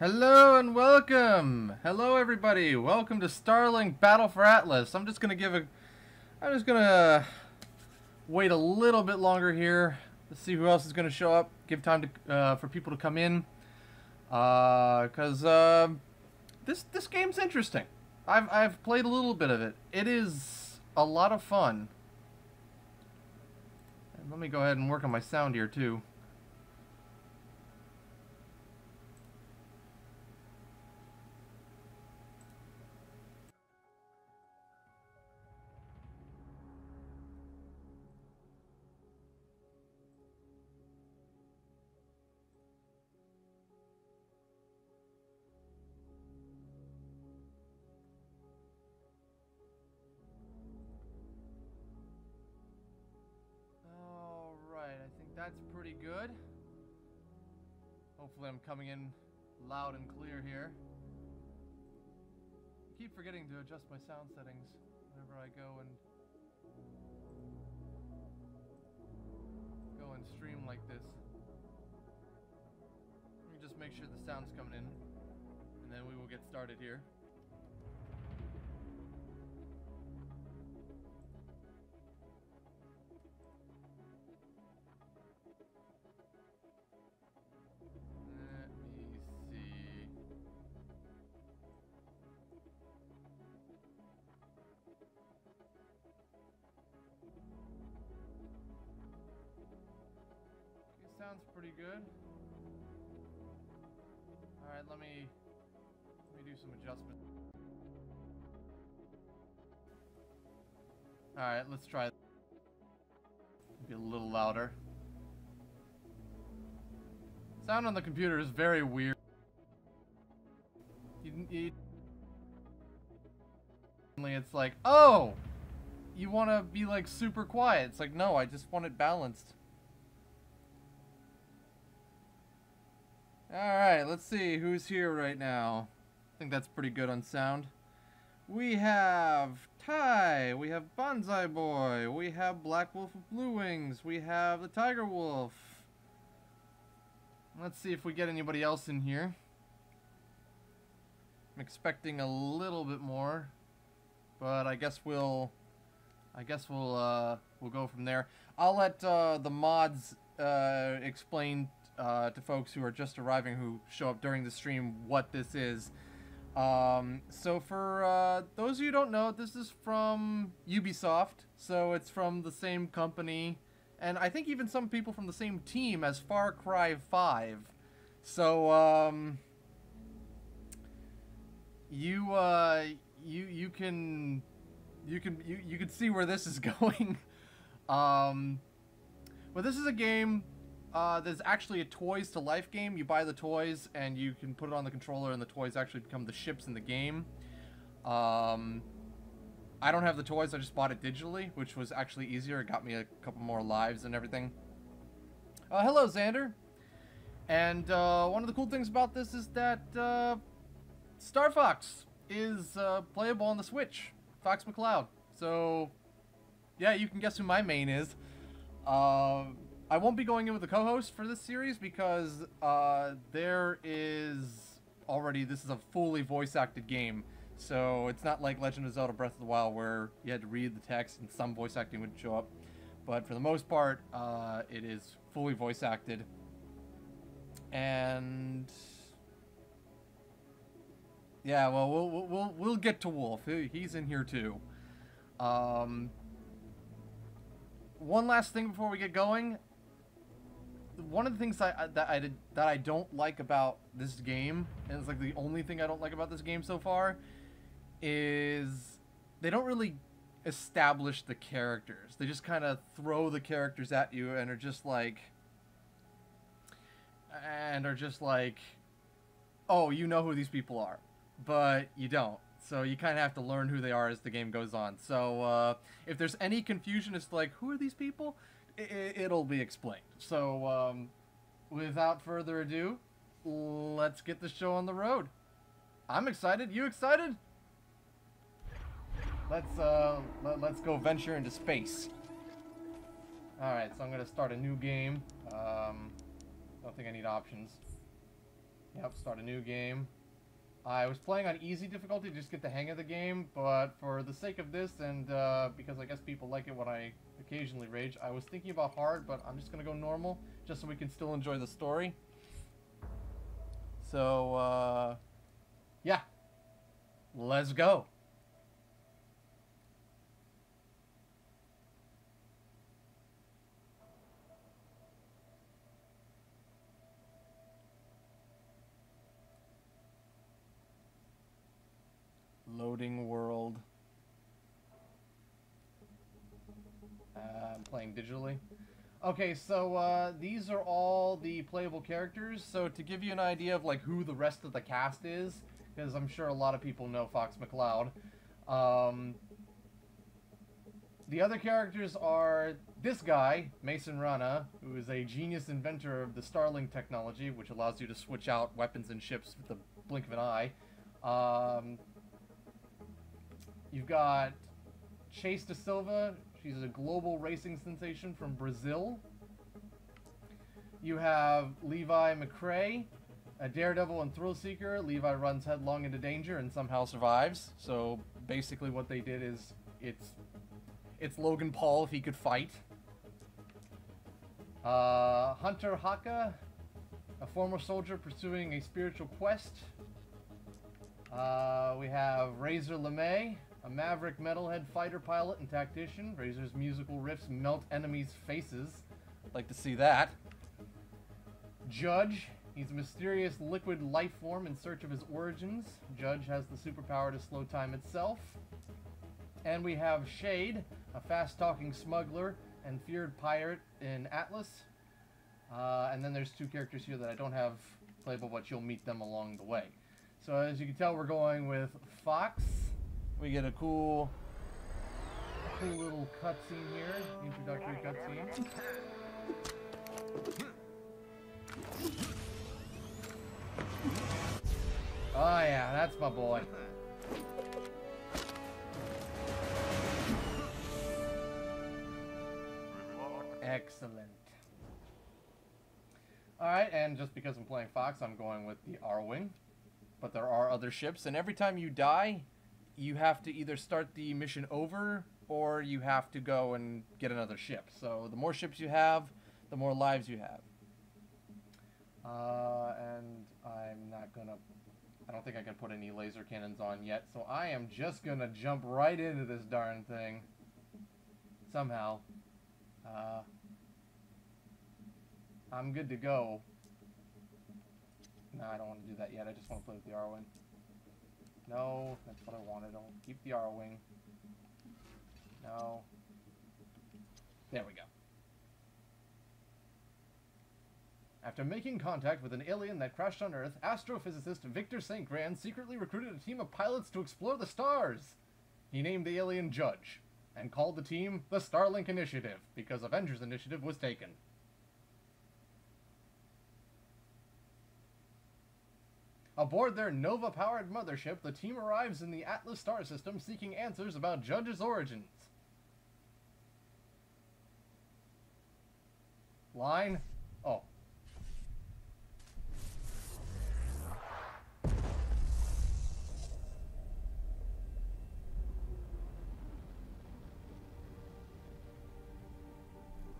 Hello and welcome! Hello everybody! Welcome to Starlink Battle for Atlas. I'm just gonna give a... I'm just gonna wait a little bit longer here. Let's see who else is gonna show up. Give time to uh, for people to come in. Uh, cause uh, this this game's interesting. I've I've played a little bit of it. It is a lot of fun. And let me go ahead and work on my sound here too. I'm coming in loud and clear here. I keep forgetting to adjust my sound settings whenever I go and go and stream like this. Let me just make sure the sound's coming in and then we will get started here. Sounds pretty good. Alright, let me let me do some adjustments. Alright, let's try be a little louder. Sound on the computer is very weird. You, you, it's like, oh, you want to be like super quiet. It's like, no, I just want it balanced. Alright, let's see who's here right now. I think that's pretty good on sound. We have Ty, we have Bonsai Boy, we have Black Wolf of Blue Wings, we have the Tiger Wolf. Let's see if we get anybody else in here. I'm expecting a little bit more, but I guess we'll, I guess we'll, uh, we'll go from there. I'll let uh, the mods uh, explain uh, to folks who are just arriving, who show up during the stream, what this is. Um, so for uh, those of you who don't know, this is from Ubisoft, so it's from the same company and I think even some people from the same team as Far Cry 5. So, um, you, uh, you, you can, you can, you, you can see where this is going. um, but this is a game, uh, there's actually a toys to life game. You buy the toys and you can put it on the controller and the toys actually become the ships in the game. Um, I don't have the toys, I just bought it digitally, which was actually easier. It got me a couple more lives and everything. Uh, hello, Xander. And uh, one of the cool things about this is that uh, Star Fox is uh, playable on the Switch. Fox McCloud. So, yeah, you can guess who my main is. Uh, I won't be going in with a co-host for this series because uh, there is already, this is a fully voice-acted game. So it's not like Legend of Zelda Breath of the Wild where you had to read the text and some voice acting would show up. But for the most part, uh, it is fully voice acted. And yeah, well, we'll we'll we'll get to Wolf. He's in here too. Um, one last thing before we get going. One of the things I, that I did, that I don't like about this game, and it's like the only thing I don't like about this game so far, is they don't really establish the characters. They just kind of throw the characters at you and are just like and are just like oh, you know who these people are, but you don't. So you kind of have to learn who they are as the game goes on. So uh, if there's any confusion as to like who are these people, it'll be explained. So um, without further ado, let's get the show on the road. I'm excited. You excited? Let's uh, let, us go venture into space. All right, so I'm gonna start a new game. Um, don't think I need options. Yep, start a new game. I was playing on easy difficulty to just get the hang of the game, but for the sake of this and uh, because I guess people like it when I occasionally rage, I was thinking about hard, but I'm just going to go normal just so we can still enjoy the story. So, uh, yeah. Let's go. Loading world. Uh, I'm playing digitally. Okay, so uh, these are all the playable characters. So to give you an idea of like who the rest of the cast is, because I'm sure a lot of people know Fox McCloud. Um, the other characters are this guy, Mason Rana, who is a genius inventor of the Starlink technology, which allows you to switch out weapons and ships with the blink of an eye. Um, you've got Chase Da Silva. She's a global racing sensation from Brazil. You have Levi McCray, a daredevil and thrill seeker. Levi runs headlong into danger and somehow survives. So basically, what they did is it's it's Logan Paul if he could fight. Uh, Hunter Hakka, a former soldier pursuing a spiritual quest. Uh, we have Razor LeMay, a maverick metalhead fighter pilot and tactician. Razor's musical riffs melt enemies' faces. Like to see that. Judge, he's a mysterious liquid life form in search of his origins. Judge has the superpower to slow time itself. And we have Shaid, a fast-talking smuggler and feared pirate in Atlas. Uh, and then there's two characters here that I don't have playable, but you'll meet them along the way. So as you can tell, we're going with Fox. We get a cool, cool little cutscene here, introductory cutscene. Oh yeah, that's my boy. Excellent. Alright, and just because I'm playing Fox, I'm going with the Arwing. But there are other ships, and every time you die, you have to either start the mission over, or you have to go and get another ship. So the more ships you have, the more lives you have. Uh, and I'm not gonna... I don't think I can put any laser cannons on yet, so I am just gonna jump right into this darn thing. Somehow. Uh, I'm good to go. No, I don't want to do that yet. I just want to play with the Arwing. No, that's what I wanted. I'll keep the Arwing. No. There we go. After making contact with an alien that crashed on Earth, astrophysicist Victor St. Grand secretly recruited a team of pilots to explore the stars. He named the alien Judge, and called the team the Starlink Initiative, because Avengers Initiative was taken. Aboard their Nova-powered mothership, the team arrives in the Atlas star system seeking answers about Judge's origins. Line? Oh.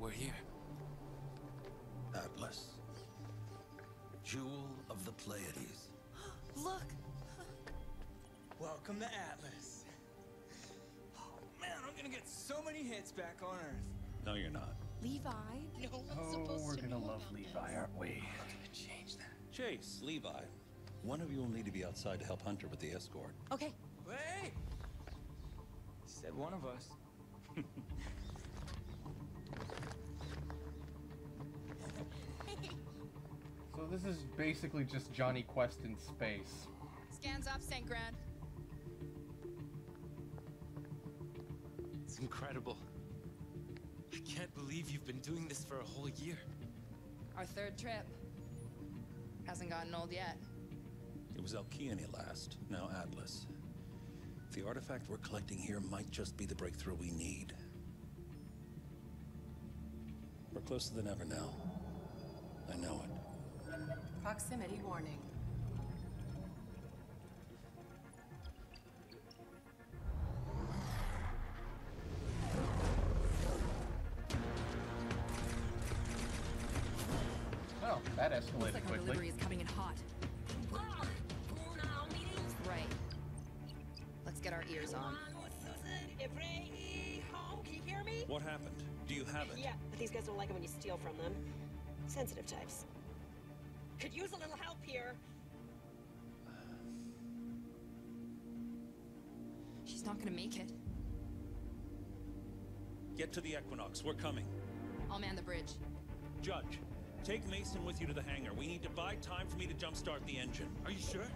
We're here. So back on Earth. No, you're not. Levi? No one's Oh, supposed we're to gonna love Levi, this. aren't we? Change that. Chase, Levi. One of you will need to be outside to help Hunter with the escort. Okay. Wait! He Said one of us. So this is basically just Jonny Quest in space. Scans off St. Grand. It's incredible. I believe you've been doing this for a whole year. Our third trip. Hasn't gotten old yet. It was Alkeane last, now Atlas. The artifact we're collecting here might just be the breakthrough we need. We're closer than ever now. I know it. Proximity warning. Steal from them. Sensitive types. Could use a little help here. She's not gonna make it. Get to the Equinox. We're coming. I'll man the bridge. Judge, take Mason with you to the hangar. We need to buy time for me to jumpstart the engine. Are you sure?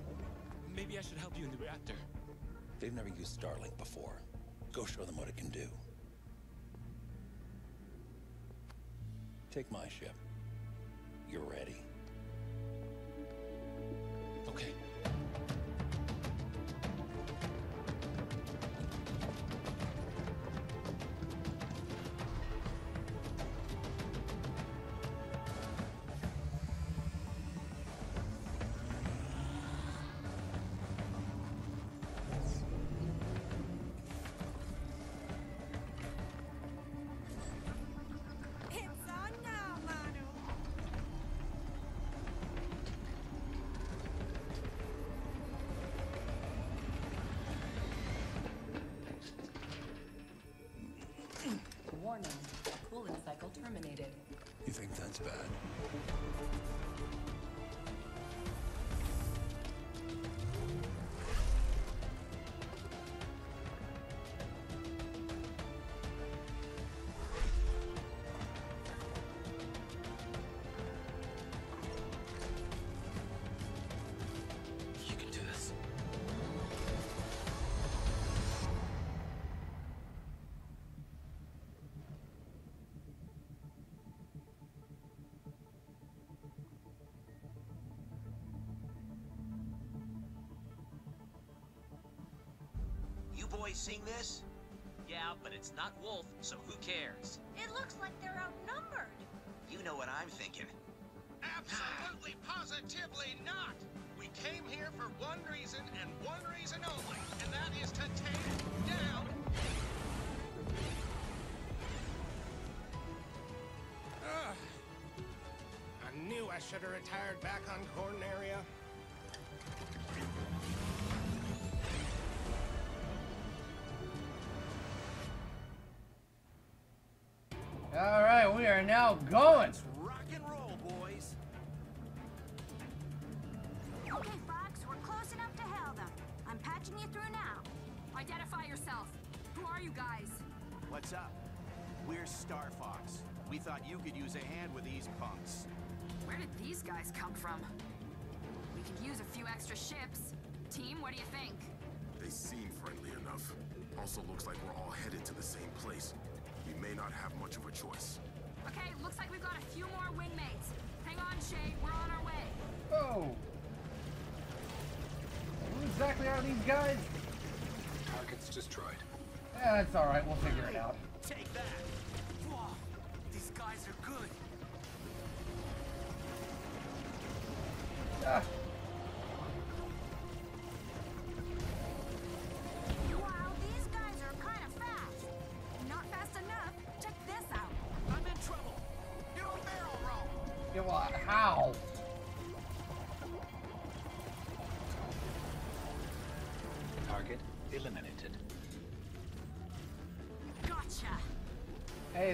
Maybe I should help you in the reactor. They've never used Starlink before. Go show them what it can do. Take my ship. You're ready. Terminated. You think that's bad? You boys seen this? Yeah, but it's not Wolf, so who cares? It looks like they're outnumbered. You know what I'm thinking. Absolutely, positively not! We came here for one reason and one reason only, and that is to take down. Ugh. I knew I should have retired back on Corneria. All right, we are now going. Rock and roll, boys. Okay, Fox, we're close enough to hail them. I'm patching you through now. Identify yourself. Who are you guys? What's up? We're Star Fox. We thought you could use a hand with these punks. Where did these guys come from? We could use a few extra ships. Team, what do you think? They seem friendly enough. Also looks like we're all headed to the same place. We may not have much of a choice. Okay, looks like we've got a few more wingmates. Hang on, Shay. We're on our way. Oh. Who exactly are these guys? Targets destroyed. Yeah, that's all right. We'll figure it out. Take that. Whoa! These guys are good. Ah.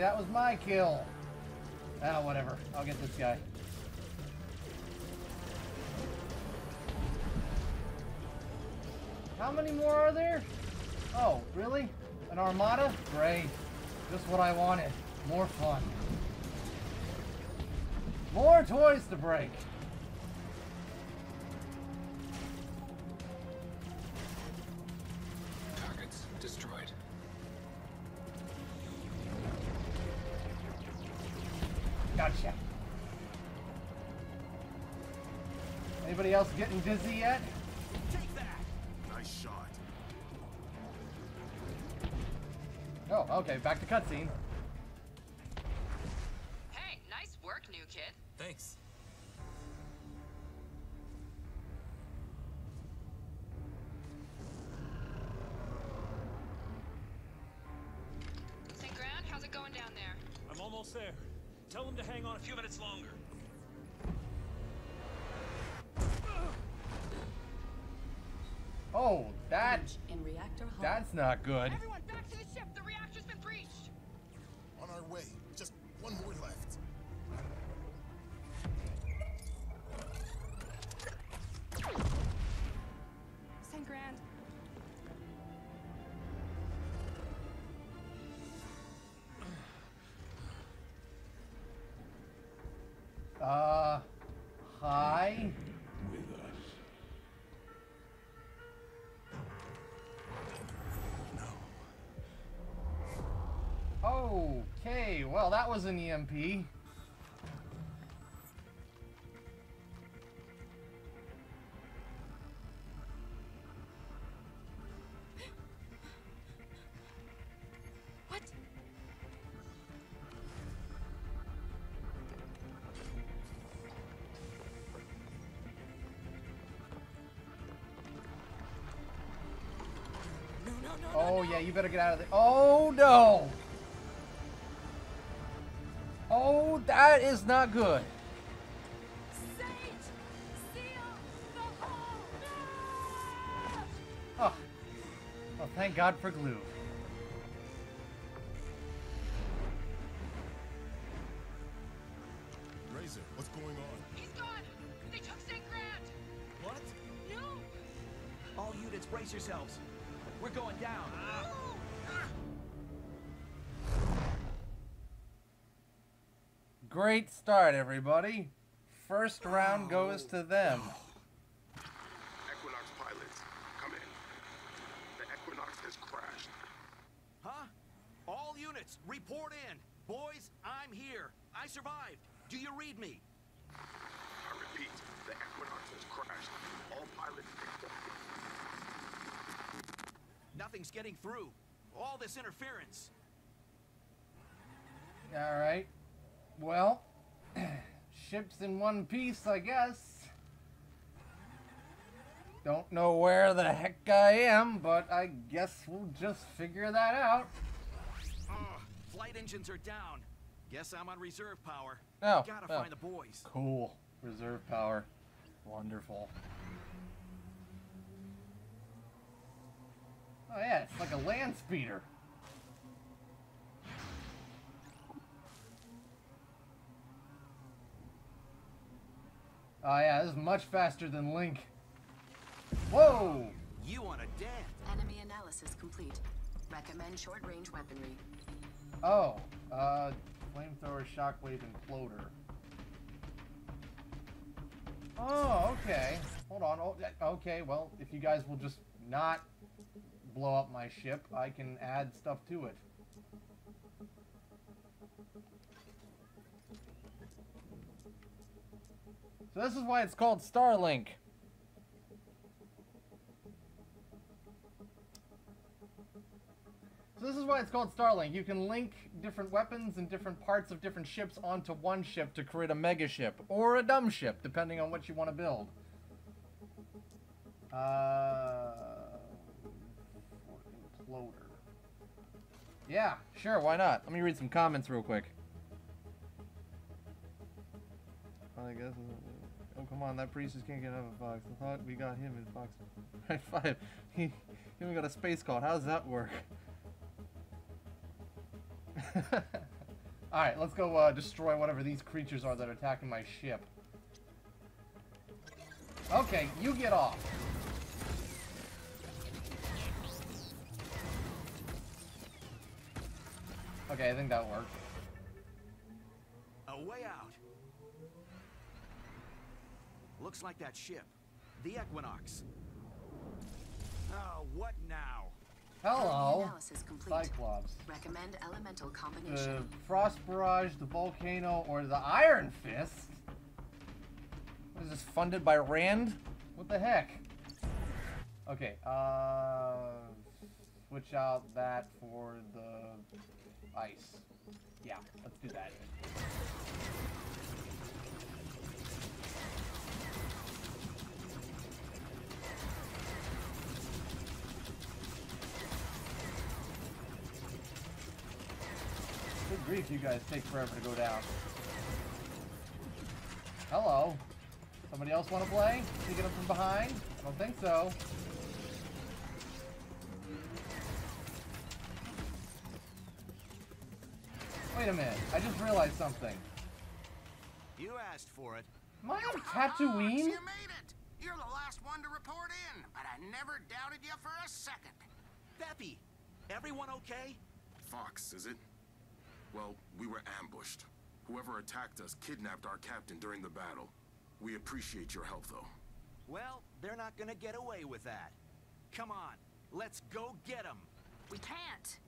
That was my kill. Ah, whatever. I'll get this guy. How many more are there? Oh, really? An armada? Great. Just what I wanted. More fun. More toys to break. That's not good. Well that was an EMP. What? No, no, no, Oh yeah, you better get out of there. Oh no! Oh, that is not good. Sage! Seal the hole! Oh, well, thank God for glue. Razor, what's going on? He's gone! They took St. Grand! What? No! All units, brace yourselves. We're going down. Ah. Great start, everybody. First round goes to them. Equinox pilots, come in. The Equinox has crashed. Huh? All units, report in. Boys, I'm here. I survived. Do you read me? I repeat, the Equinox has crashed. All pilots Nothing's getting through. All this interference. All right. Well, ships in one piece, I guess. Don't know where the heck I am, but I guess we'll just figure that out. Ugh, flight engines are down. Guess I'm on reserve power. Oh, Gotta oh. find the boys. Cool. Reserve power. Wonderful. Oh yeah, it's like a land speeder. Oh yeah, this is much faster than Link. Whoa! You want a death? Enemy analysis complete. Recommend short-range weaponry. Oh, uh, flamethrower, shockwave, and floater. Oh, okay. Hold on. Oh, okay, well, if you guys will just not blow up my ship, I can add stuff to it. So this is why it's called Starlink. So this is why it's called Starlink. You can link different weapons and different parts of different ships onto one ship to create a mega ship or a dumb ship, depending on what you want to build. Uh, imploder. Yeah, sure, why not? Let me read some comments real quick. I guess. Oh come on, that priest just can't get out of a Fox. I thought we got him in box Right five. He, he even got a space call. How does that work? Alright, let's go uh, destroy whatever these creatures are that are attacking my ship. Okay, you get off. Okay, I think that worked. A way out. Looks like that ship. The Equinox. Oh, what now? Hello, Analysis complete. Cyclops. Recommend elemental The. Frost Barrage, the Volcano, or the Iron Fist? What is this, funded by Rand? What the heck? Okay, uh... Switch out that for the ice. Yeah, let's do that. three of you guys take forever to go down. Hello. Somebody else want to play? Sneaking up from behind? I don't think so. Wait a minute. I just realized something. You asked for it. Am I on Tatooine? You made it! You're the last one to report in, but I never doubted you for a second. Peppy, everyone okay? Fox, is it? Well, we were ambushed. Whoever attacked us kidnapped our captain during the battle. We appreciate your help, though. Well, they're not gonna get away with that. Come on, let's go get them. We can't.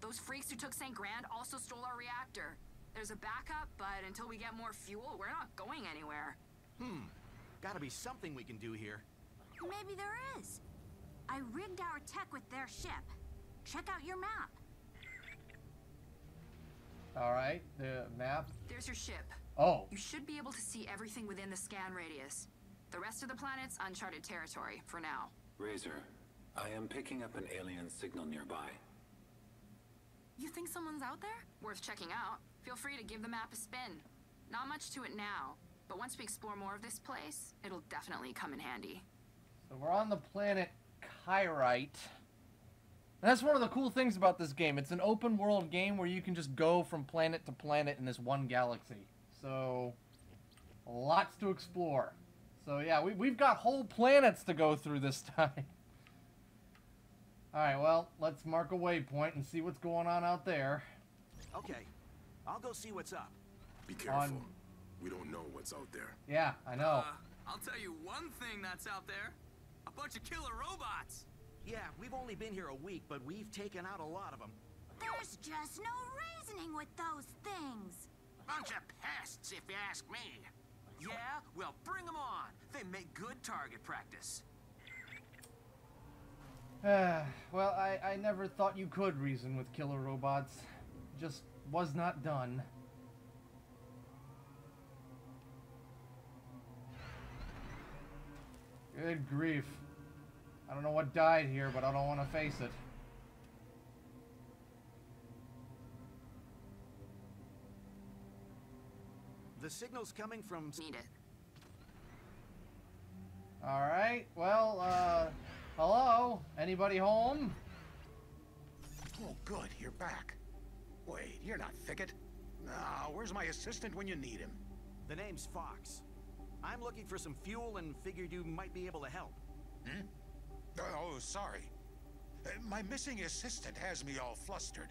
Those freaks who took St. Grand also stole our reactor. There's a backup, but until we get more fuel, we're not going anywhere. Hmm, gotta be something we can do here. Maybe there is. I rigged our tech with their ship. Check out your map. All right, the map. There's your ship. Oh, You should be able to see everything within the scan radius. The rest of the planet's uncharted territory, for now. Razor, I am picking up an alien signal nearby. You think someone's out there? Worth checking out. Feel free to give the map a spin. Not much to it now, but once we explore more of this place, it'll definitely come in handy. so we're on the planet Kirite. And that's one of the cool things about this game. It's an open world game where you can just go from planet to planet in this one galaxy. So, lots to explore. So yeah, we, we've got whole planets to go through this time. Alright, well, let's mark a waypoint and see what's going on out there. Okay, I'll go see what's up. Be careful. On- We don't know what's out there. Yeah, I know. Uh, I'll tell you one thing that's out there. A bunch of killer robots. Yeah, we've only been here a week, but we've taken out a lot of them. There's just no reasoning with those things. Bunch of pests, if you ask me. Yeah? Well, bring them on. They make good target practice. well, I, I never thought you could reason with killer robots. Just was not done. Good grief. I don't know what died here, but I don't want to face it. The signal's coming from... Need it. Alright, well, uh, hello? Anybody home? Oh, good, you're back. Wait, you're not Thicket. No, where's my assistant when you need him? The name's Fox. I'm looking for some fuel and figured you might be able to help. Hmm? Oh, sorry. Uh, my missing assistant has me all flustered.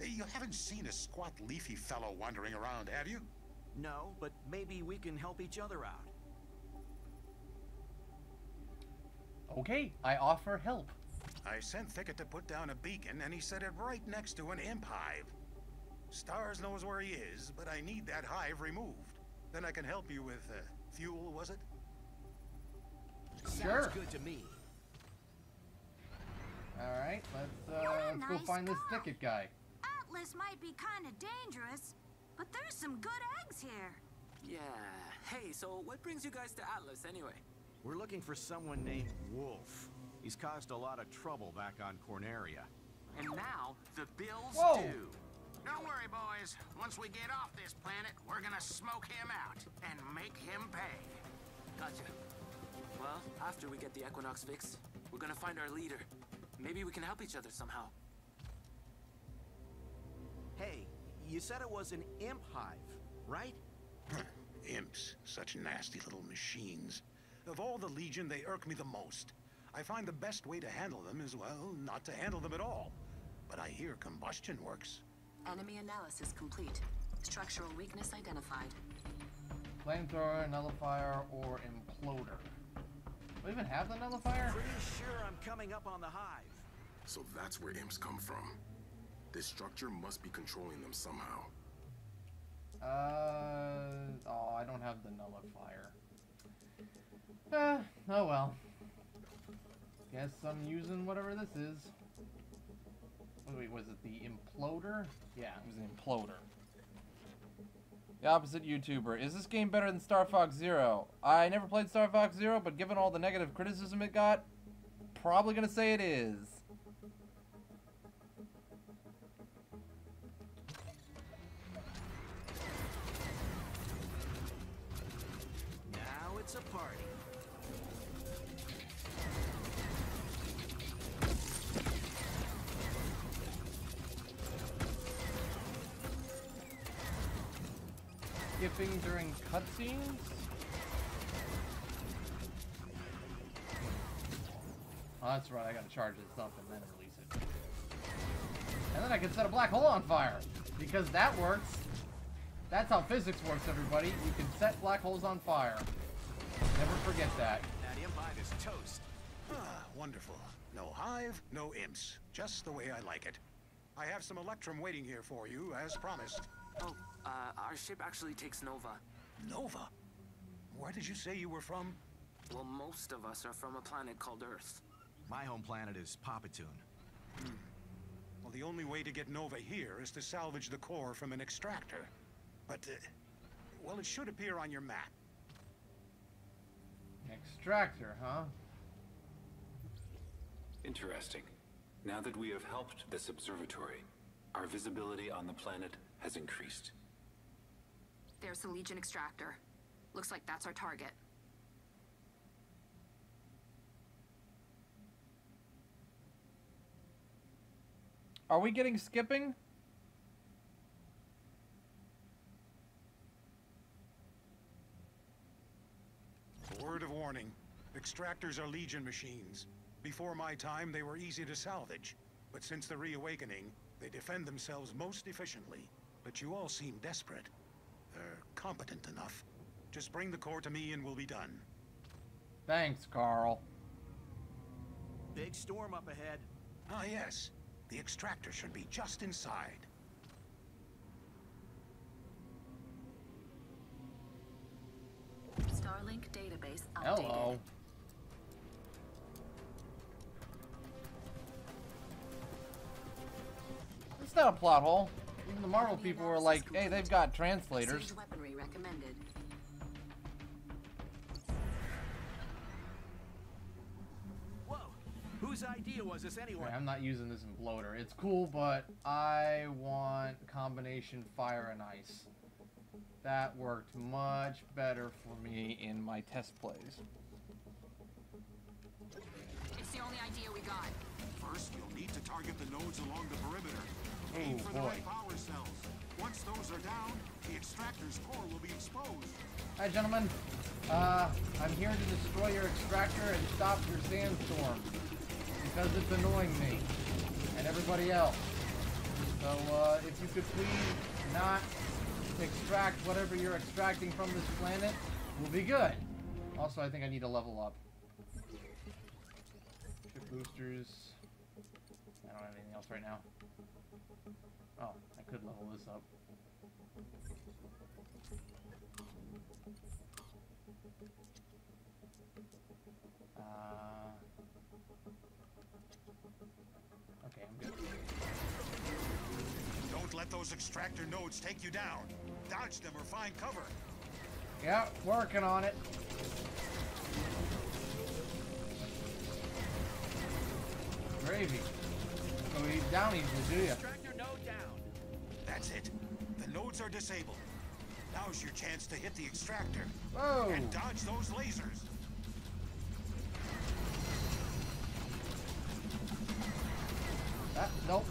Uh, You haven't seen a squat, leafy fellow wandering around, have you? No, but maybe we can help each other out. Okay, I offer help. I sent Thicket to put down a beacon, and he set it right next to an imp hive. Stars knows where he is, but I need that hive removed. Then I can help you with, uh, fuel, was it? Sure. Sounds good to me. Alright, let's, uh, What let's go nice find this guy. Thicket guy. Atlas might be kind of dangerous, but there's some good eggs here. Yeah. Hey, so what brings you guys to Atlas anyway? We're looking for someone named Wolf. He's caused a lot of trouble back on Corneria. And now the bills Whoa. due. Don't worry, boys. Once we get off this planet, we're gonna smoke him out and make him pay. Gotcha. Well, after we get the Equinox fixed, we're gonna find our leader. Maybe we can help each other somehow. Hey, you said it was an imp hive, right? Imps, such nasty little machines. Of all the Legion, they irk me the most. I find the best way to handle them is, well, not to handle them at all. But I hear combustion works. Enemy analysis complete. Structural weakness identified. Flamethrower, nullifier, or imploder. Do we even have the nullifier? Pretty sure I'm coming up on the hive. So that's where imps come from. This structure must be controlling them somehow. Uh, oh, I don't have the nullifier. Uh, oh well. Guess I'm using whatever this is. Wait, wait, was it the imploder? Yeah, it was the imploder. The opposite YouTuber. Is this game better than Star Fox Zero? I never played Star Fox Zero, but given all the negative criticism it got, probably gonna say it is. Skipping during cutscenes? Oh, that's right. I gotta charge this up and then release it. And then I can set a black hole on fire. Because that works. That's how physics works, everybody. You can set black holes on fire. Never forget that. That Empire is toast. Ah, wonderful. No hive, no imps. Just the way I like it. I have some Electrum waiting here for you, as promised. Oh, uh, our ship actually takes Nova. Nova? Where did you say you were from? Well, most of us are from a planet called Earth. My home planet is Papetoon. Hmm. Well, the only way to get Nova here is to salvage the core from an extractor. But, uh, well, it should appear on your map. Extractor, huh? Interesting. Now that we have helped this observatory, our visibility on the planet has increased. There's the Legion extractor. Looks like that's our target. Are we getting skipping? Word of warning. Extractors are Legion machines. Before my time, they were easy to salvage. But since the reawakening, they defend themselves most efficiently. But you all seem desperate. They're competent enough. Just bring the core to me and we'll be done. Thanks, Carl. Big storm up ahead. Ah, yes. The extractor should be just inside. Starlink database updated. Hello. It's not a plot hole. Even the Marvel people were like, hey, they've got translators. Weaponry recommended. Whoa! Whose idea was this anyway? Okay, I'm not using this imploder. It's cool, but I want combination fire and ice. That worked much better for me in my test plays. It's the only idea we got. First, you'll need to target the nodes along the perimeter. Aim Oh, for the right power cells. Once those are down, the extractor's core will be exposed. Hi, gentlemen. Uh, I'm here to destroy your extractor and stop your sandstorm. Because it's annoying me. And everybody else. So, uh, if you could please not extract whatever you're extracting from this planet, we'll be good. Also, I think I need to level up. Ship boosters. I don't have anything else right now. Oh, I could level this up. Uh, okay, I'm good. Don't let those extractor nodes take you down. Dodge them or find cover. Yeah, working on it. Gravy. We eat down easily, do ya? Extractor node down. That's it. The nodes are disabled. Now's your chance to hit the extractor. Whoa! And dodge those lasers. Ah, nope.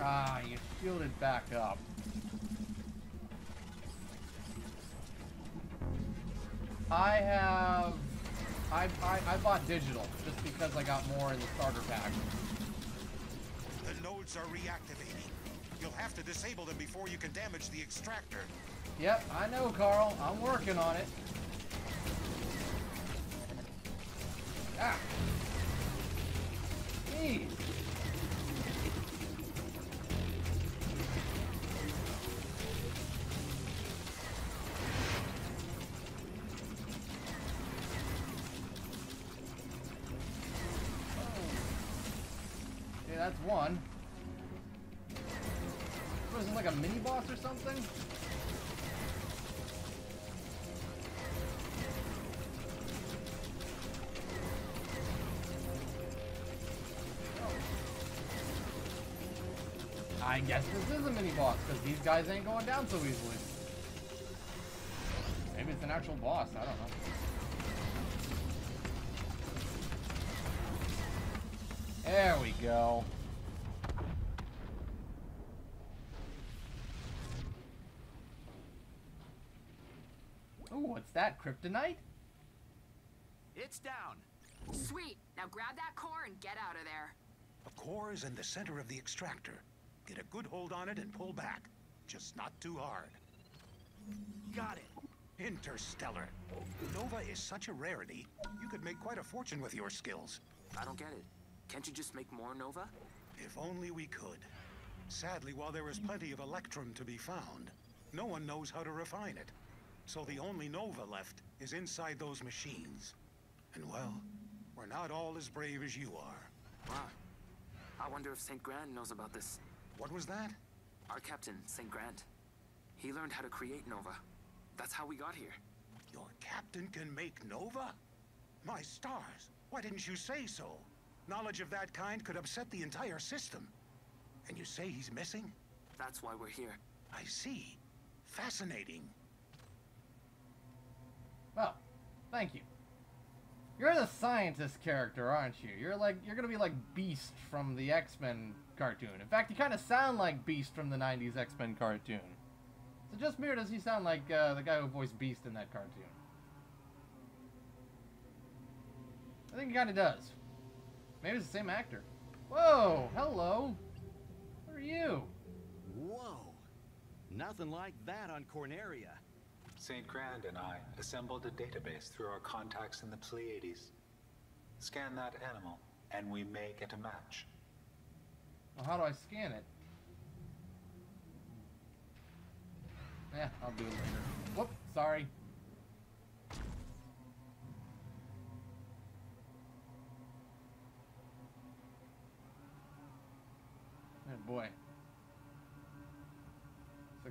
Ah, you shielded back up. I have... I, I, I bought digital, just because I got more in the starter pack. The nodes are reactivating. You'll have to disable them before you can damage the extractor. Yep, I know, Carl. I'm working on it. Ah! Jeez. One. Was it like a mini boss or something? Oh. I guess this is a mini boss because these guys ain't going down so easily. Maybe it's an actual boss. I don't know. There we go. What's that? Kryptonite? It's down. Sweet. Now grab that core and get out of there. The core is in the center of the extractor. Get a good hold on it and pull back. Just not too hard. Got it. Interstellar. Nova is such a rarity, you could make quite a fortune with your skills. I don't get it. Can't you just make more Nova? If only we could. Sadly, while there is plenty of Electrum to be found, no one knows how to refine it. So the only Nova left is inside those machines. And well, we're not all as brave as you are. Wow. I wonder if St. Grand knows about this. What was that? Our captain, St. Grand. He learned how to create Nova. That's how we got here. Your captain can make Nova? My stars, why didn't you say so? Knowledge of that kind could upset the entire system. And you say he's missing? That's why we're here. I see. Fascinating. Well, thank you. You're the scientist character, aren't you? You're like you're gonna be like Beast from the X-Men cartoon. In fact, you kind of sound like Beast from the '90s X-Men cartoon. So just me, or does he sound like uh, the guy who voiced Beast in that cartoon? I think he kind of does. Maybe it's the same actor. Whoa, hello. Who are you? Whoa. Nothing like that on Corneria. St. Grand and I assembled a database through our contacts in the Pleiades. Scan that animal, and we may get a match. Well, how do I scan it? Yeah, I'll do it later. Whoop, sorry. Oh boy.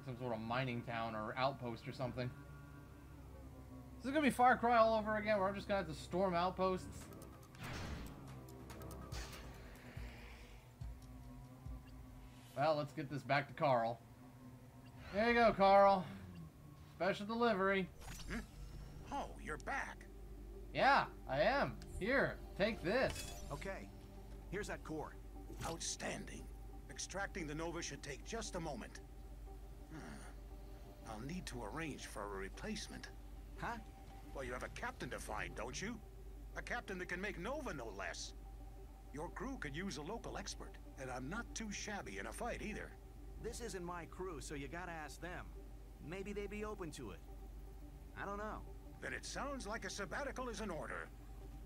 Some sort of mining town or outpost or something. This is gonna be Far Cry all over again where I'm just gonna have to storm outposts? Well, let's get this back to Carl. There you go, Carl. Special delivery. Hmm? Oh, you're back. Yeah, I am. Here, take this. Okay, here's that core. Outstanding. Extracting the Nova should take just a moment. I'll need to arrange for a replacement. Huh? Well, you have a captain to find, don't you? A captain that can make Nova, no less. Your crew could use a local expert, and I'm not too shabby in a fight either. This isn't my crew, so you gotta ask them. Maybe they'd be open to it. I don't know. Then it sounds like a sabbatical is in order.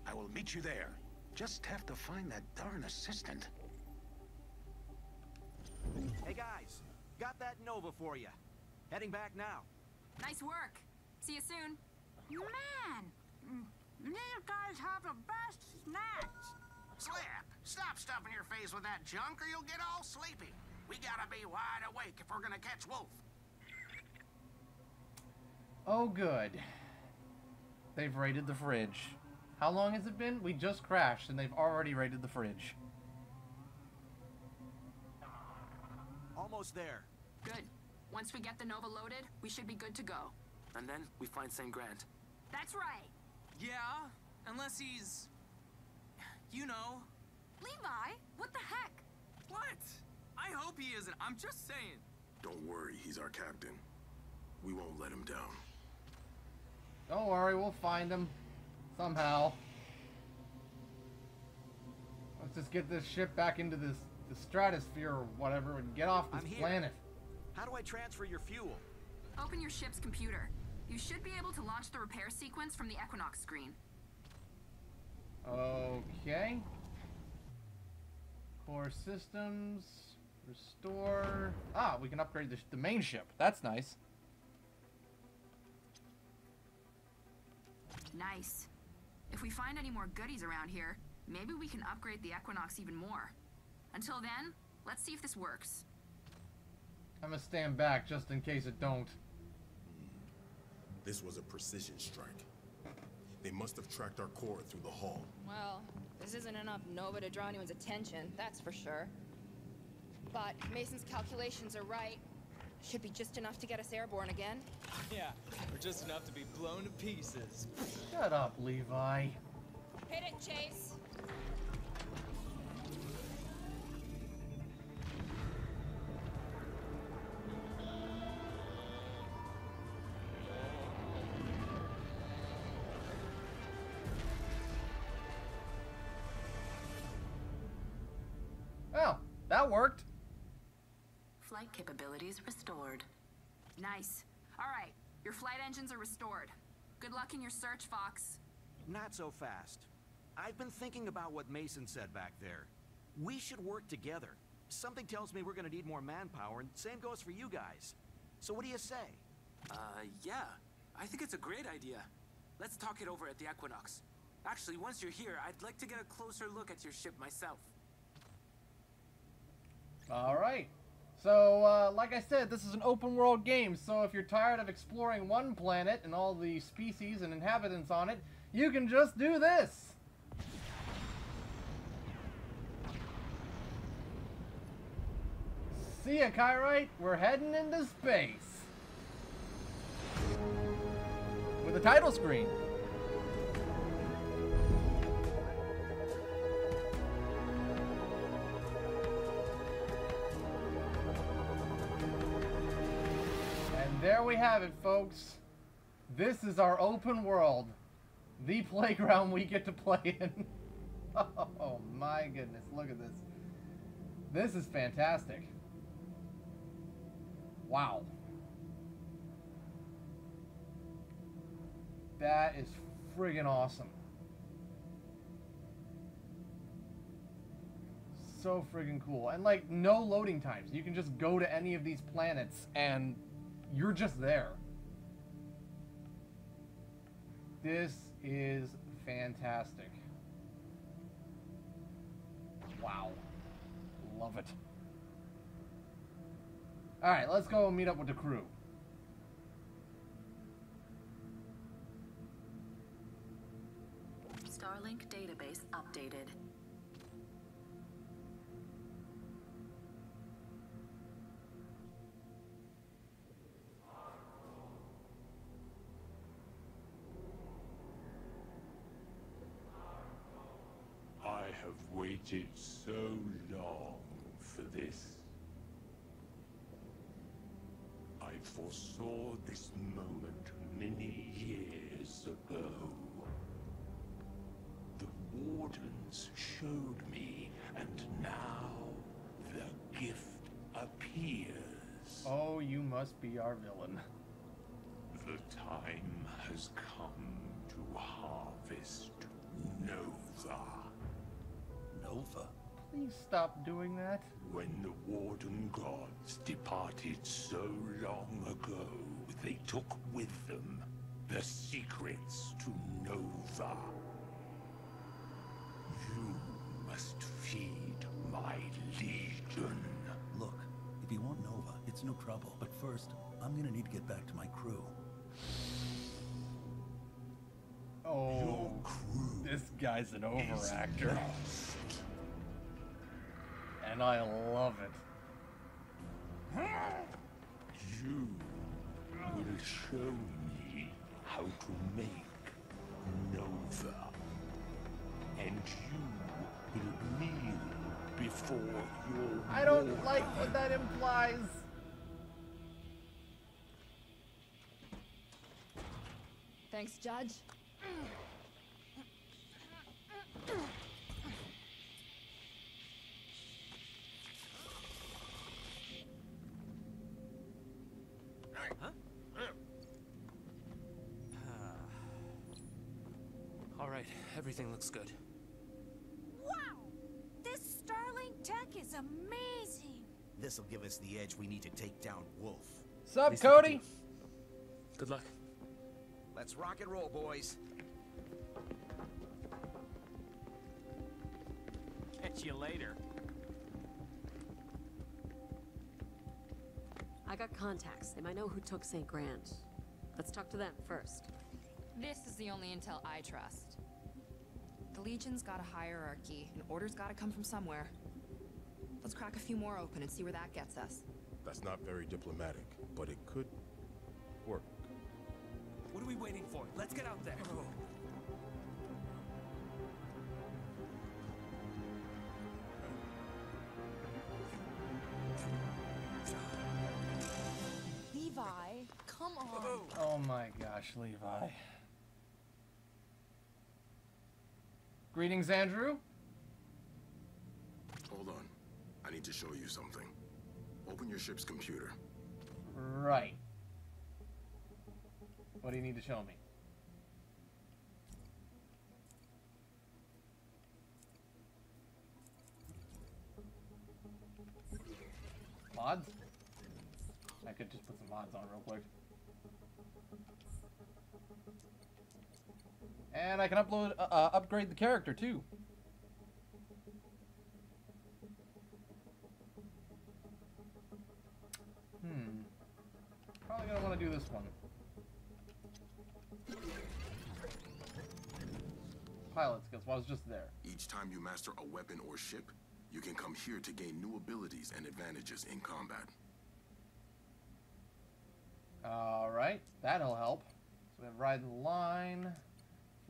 I will meet you there. Just have to find that darn assistant. Hey guys, got that Nova for you. Heading back now. Nice work. See you soon. Man, these guys have the best snacks. Slip, stop stuffing your face with that junk or you'll get all sleepy. We gotta be wide awake if we're gonna catch Wolf. Oh, good. They've raided the fridge. How long has it been? We just crashed and they've already raided the fridge. Almost there. Good. Once we get the Nova loaded, we should be good to go. And then we find St. Grand. That's right. Yeah, unless he's... You know. Levi, what the heck? What? I hope he isn't. I'm just saying. Don't worry, he's our captain. We won't let him down. Don't worry, we'll find him. Somehow. Let's just get this ship back into this the stratosphere or whatever and get off this I'm here. planet. How do I transfer your fuel? Open your ship's computer. You should be able to launch the repair sequence from the Equinox screen. Okay. Core systems. Restore. Ah, we can upgrade the, sh- the main ship. That's nice. Nice. If we find any more goodies around here, maybe we can upgrade the Equinox even more. Until then, let's see if this works. I'm gonna stand back just in case it don't. This was a precision strike. They must have tracked our core through the hull. Well, this isn't enough Nova to draw anyone's attention, that's for sure. But Mason's calculations are right. Should be just enough to get us airborne again. Yeah, or just enough to be blown to pieces. Shut up, Levi. Hit it, Chase! That worked. Flight capabilities restored. Nice. All right, your flight engines are restored. Good luck in your search, Fox. Not so fast. I've been thinking about what Mason said back there. We should work together. Something tells me we're gonna need more manpower, and same goes for you guys. So what do you say? Uh, yeah. I think it's a great idea. Let's talk it over at the Equinox. Actually, once you're here, I'd like to get a closer look at your ship myself. All right. So, uh, like I said, this is an open world game, so if you're tired of exploring one planet and all the species and inhabitants on it, you can just do this. See ya, Kirite. We're heading into space. With a title screen. There we have it, folks. This is our open world. The playground we get to play in. oh my goodness, look at this. This is fantastic. Wow. That is friggin' awesome. So friggin' cool. And like, no loading times. You can just go to any of these planets and you're just there. This is fantastic. Wow. Love it. Alright, let's go meet up with the crew. Starlink database updated. Waited so long for this. I foresaw this moment many years ago. The Wardens showed me, and now the gift appears. Oh, you must be our villain. The time has come to harvest Nova. Nova? Please stop doing that. When the Warden gods departed so long ago, they took with them the secrets to Nova. You must feed my legion. Look, if you want Nova, it's no trouble. But first, I'm gonna need to get back to my crew. Oh, this guy's an overactor. And I love it. You will show me how to make Nova. And you will kneel before your I don't warden. like what that implies. Thanks, Judge. All right, everything looks good. Wow! This Starlink tech is amazing! This'll give us the edge we need to take down Wolf. Sup, Cody? Good luck. Let's rock and roll, boys. Catch you later. I got contacts. They might know who took St. Grand. Let's talk to them first. This is the only intel I trust. The Legion's got a hierarchy, and orders gotta come from somewhere. Let's crack a few more open and see where that gets us. That's not very diplomatic, but it could work. What are we waiting for? Let's get out there. Levi, Oh my gosh, Levi. Greetings, Andrew. Hold on. I need to show you something. Open your ship's computer. Right. What do you need to show me? Mods? I could just put some mods on real quick. And I can upload, uh, uh, upgrade the character too. Hmm. Probably gonna want to do this one. Pilot skills. Well, I was just there. Each time you master a weapon or ship, you can come here to gain new abilities and advantages in combat. All right, that'll help. So we have ride the line,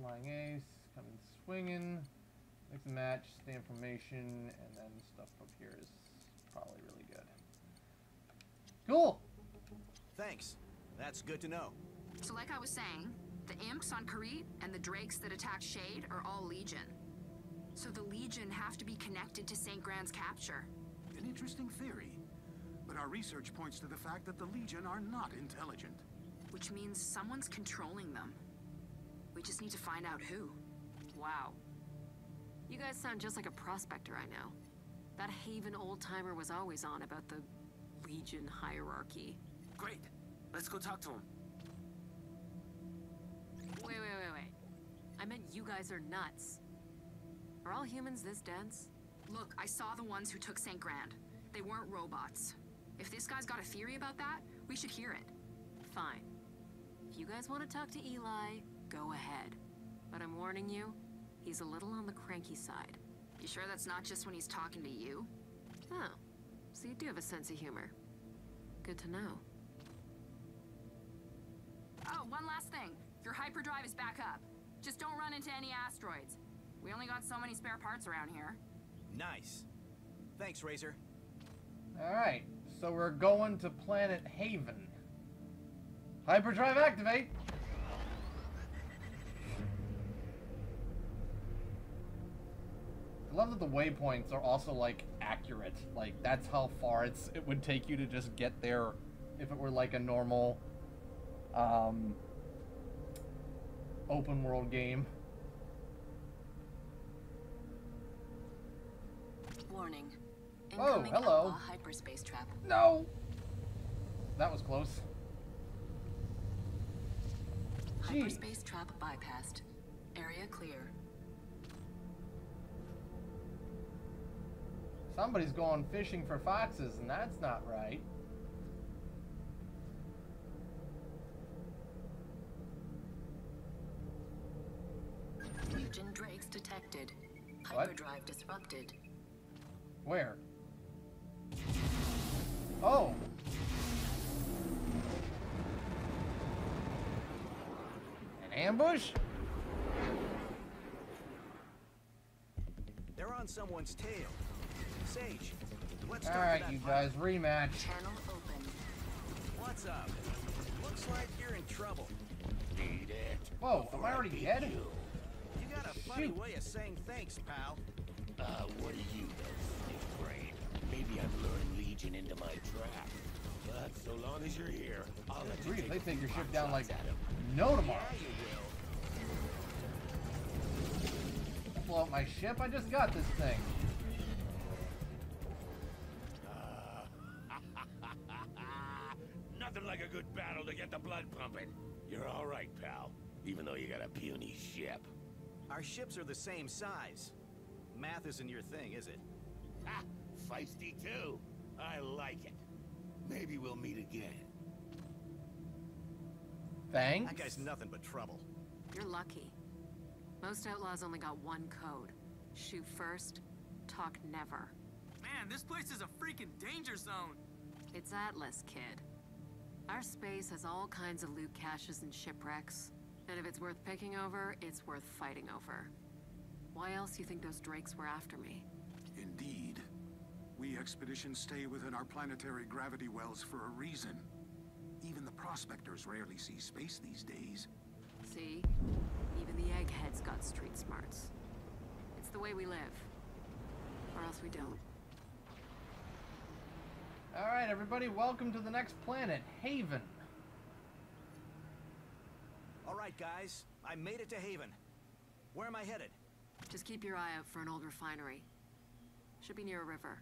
flying ace, coming swinging, mix and match, stay in formation, and then stuff up here is probably really good. Cool. Thanks. That's good to know. So like I was saying, the imps on Kirite and the drakes that attack Shaid are all Legion. So the Legion have to be connected to St. Grand's capture. An interesting theory. But our research points to the fact that the Legion are not intelligent. Which means someone's controlling them. We just need to find out who. Wow. You guys sound just like a prospector I know. That Haven old-timer was always on about the Legion hierarchy. Great. Let's go talk to him. Wait, wait, wait, wait. I meant you guys are nuts. Are all humans this dense? Look, I saw the ones who took St. Grand. They weren't robots. If this guy's got a theory about that, we should hear it. Fine. If you guys want to talk to Eli, go ahead. But I'm warning you, he's a little on the cranky side. You sure that's not just when he's talking to you? Oh, so you do have a sense of humor. Good to know. Oh, one last thing. Your hyperdrive is back up. Just don't run into any asteroids. We only got so many spare parts around here. Nice. Thanks, Razor. Alright, so we're going to planet Haven. Hyperdrive activate! I love that the waypoints are also, like, accurate. Like, that's how far it's it would take you to just get there if it were, like, a normal, um, open world game. Warning. Oh, Incoming hello. Hyperspace trap. No! That was close. Hyperspace trap bypassed. Area clear. Somebody's going fishing for foxes, and that's not right. Legion Drakes detected. What? Hyperdrive disrupted. Where? Oh! Ambush? They're on someone's tail. Sage, let's Alright, that you pilot. guys, rematch. Channel open. What's up? Looks like you're in trouble. Need it. Whoa, am I already dead? You you got a funny Shoot. way of saying thanks, pal. Uh, what are you know, Snake Brain? Maybe I've lured Legion into my trap. But so long as you're here, I'll let you Grief, take they take your a ship down pot like shots at him. no tomorrow. Blow up my ship? I just got this thing. Uh, nothing like a good battle to get the blood pumping. You're all right, pal. Even though you got a puny ship. Our ships are the same size. Math isn't your thing, is it? Ha! Feisty too. I like it. Maybe we'll meet again. Thanks. That guy's nothing but trouble. You're lucky. Most outlaws only got one code. Shoot first, talk never. Man, this place is a freaking danger zone. It's Atlas, kid. Our space has all kinds of loot caches and shipwrecks. And if it's worth picking over, it's worth fighting over. Why else do you think those drakes were after me? Indeed. We expeditions stay within our planetary gravity wells for a reason. Even the prospectors rarely see space these days. See? Even the eggheads got street smarts. It's the way we live. Or else we don't. All right, everybody, welcome to the next planet, Haven. All right, guys. I made it to Haven. Where am I headed? Just keep your eye out for an old refinery. Should be near a river.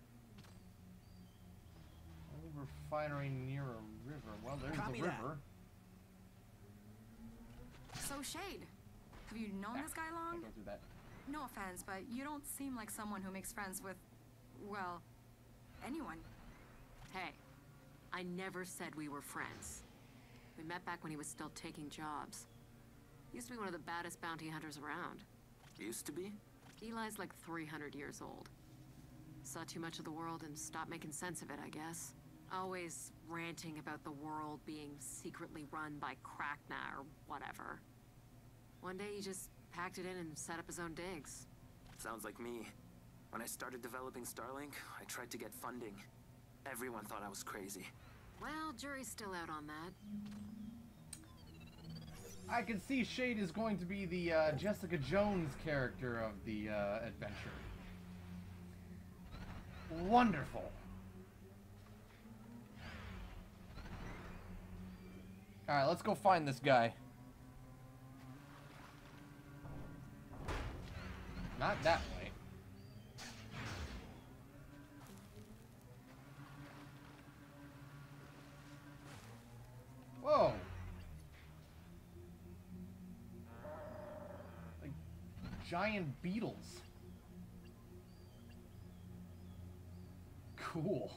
Old refinery near a river. Well, there's Copy the that. river. So, Shaid, have you known this guy long? Go through that. No offense, but you don't seem like someone who makes friends with, well, anyone. Hey, I never said we were friends. We met back when he was still taking jobs. He Used to be one of the baddest bounty hunters around. Used to be? Eli's like 300 years old. Saw too much of the world and stopped making sense of it, I guess. Always ranting about the world being secretly run by Krakna or whatever. One day he just packed it in and set up his own digs. Sounds like me. When I started developing Starlink, I tried to get funding. Everyone thought I was crazy. Well, jury's still out on that. I can see Shaid is going to be the uh, Jessica Jones character of the uh, adventure. Wonderful. Alright, let's go find this guy. Not that way. Whoa! Like giant beetles. Cool.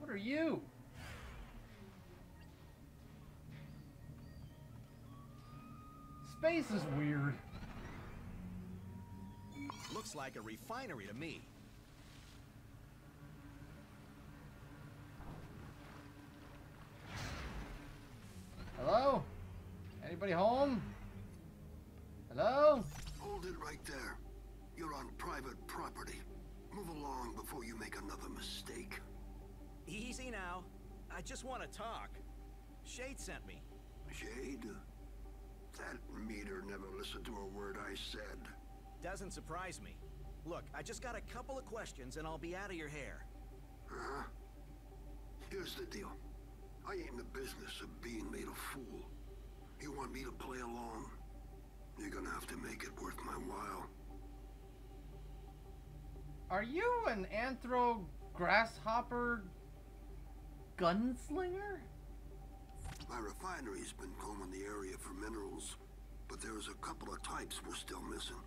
What are you? Space is weird. Looks like a refinery to me. Hello? Anybody home? Hello? Hold it right there. You're on private property. Move along before you make another mistake. Easy now. I just want to talk. Shaid sent me. Shaid? That meter never listened to a word I said. Doesn't surprise me. Look, I just got a couple of questions and I'll be out of your hair. Huh? Here's the deal. I ain't in the business of being made a fool. You want me to play along? You're gonna have to make it worth my while. Are you an anthro grasshopper gunslinger? My refinery's been combing the area for minerals, but there's a couple of types we're still missing.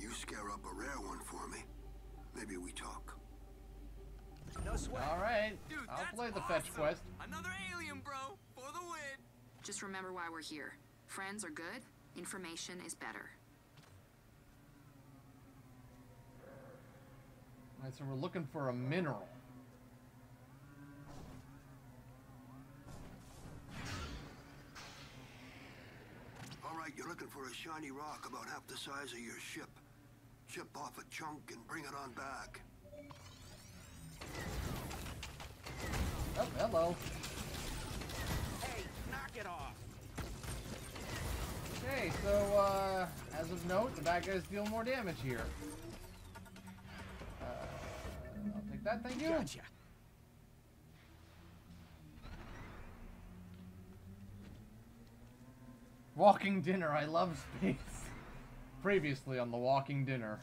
You scare up a rare one for me. Maybe we talk. No sweat. Alright, Dude, I'll play the fetch quest. Another alien, bro, for the win. Just remember why we're here. Friends are good, information is better. Alright, so we're looking for a mineral. Right, you're looking for a shiny rock about half the size of your ship. Chip off a chunk and bring it on back. Oh, hello. Hey, knock it off. Okay, so, uh, as of note, the bad guys deal more damage here. Uh, I'll take that, thank you. Gotcha. Walking Dinner, I love space. Previously on the Walking Dinner.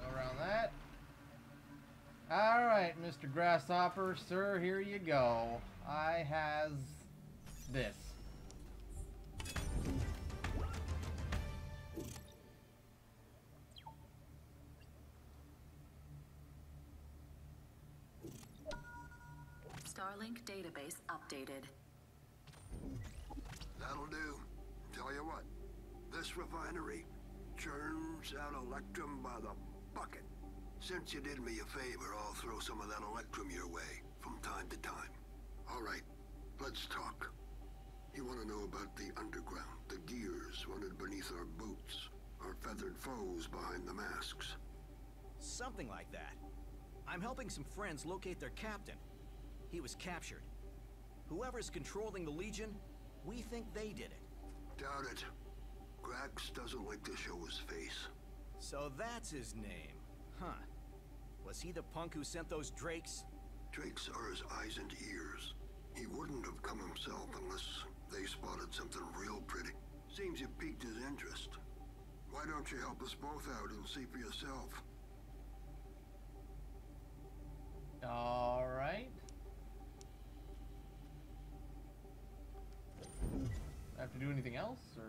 Go around that. Alright, Mr. Grasshopper, sir, here you go. I has this. Starlink database updated. That'll do. Tell you what, this refinery churns out electrum by the bucket. Since you did me a favor, I'll throw some of that electrum your way from time to time. All right, let's talk. You want to know about the underground, the gears running beneath our boots, our feathered foes behind the masks. Something like that. I'm helping some friends locate their captain. He was captured. Whoever's controlling the Legion, we think they did it. Doubt it. Grax doesn't like to show his face. So that's his name. Huh. Was he the punk who sent those drakes? Drakes are his eyes and ears. He wouldn't have come himself unless they spotted something real pretty. Seems you piqued his interest. Why don't you help us both out and see for yourself? All right. I have to do anything else, or?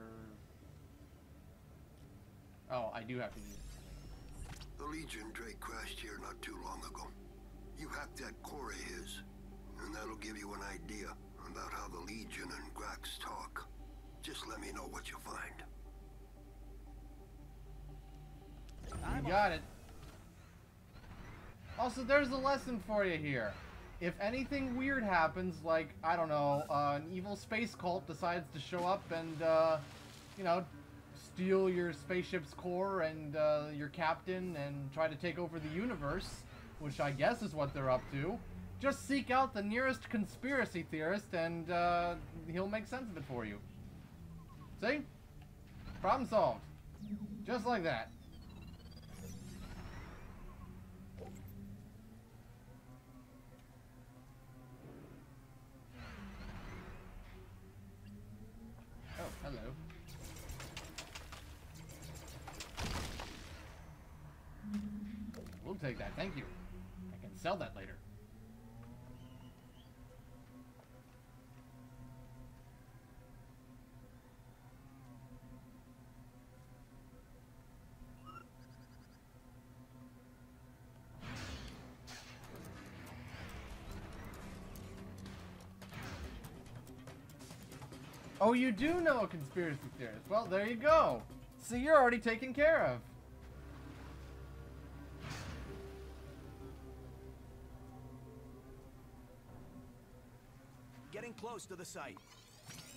Oh, I do have to do. The Legion Drake crashed here not too long ago. You hacked that core of his, and that'll give you an idea about how the Legion and Grax talk. Just let me know what you find. You got it. Also, there's a lesson for you here. If anything weird happens, like, I don't know, uh, an evil space cult decides to show up and, uh, you know, steal your spaceship's core and uh, your captain and try to take over the universe, which I guess is what they're up to, just seek out the nearest conspiracy theorist and uh, he'll make sense of it for you. See? Problem solved. Just like that. Oh, hello. We'll take that, thank you. I can sell that later. Oh, you do know a conspiracy theorist. Well, there you go. See, you're already taken care of. Close to the site.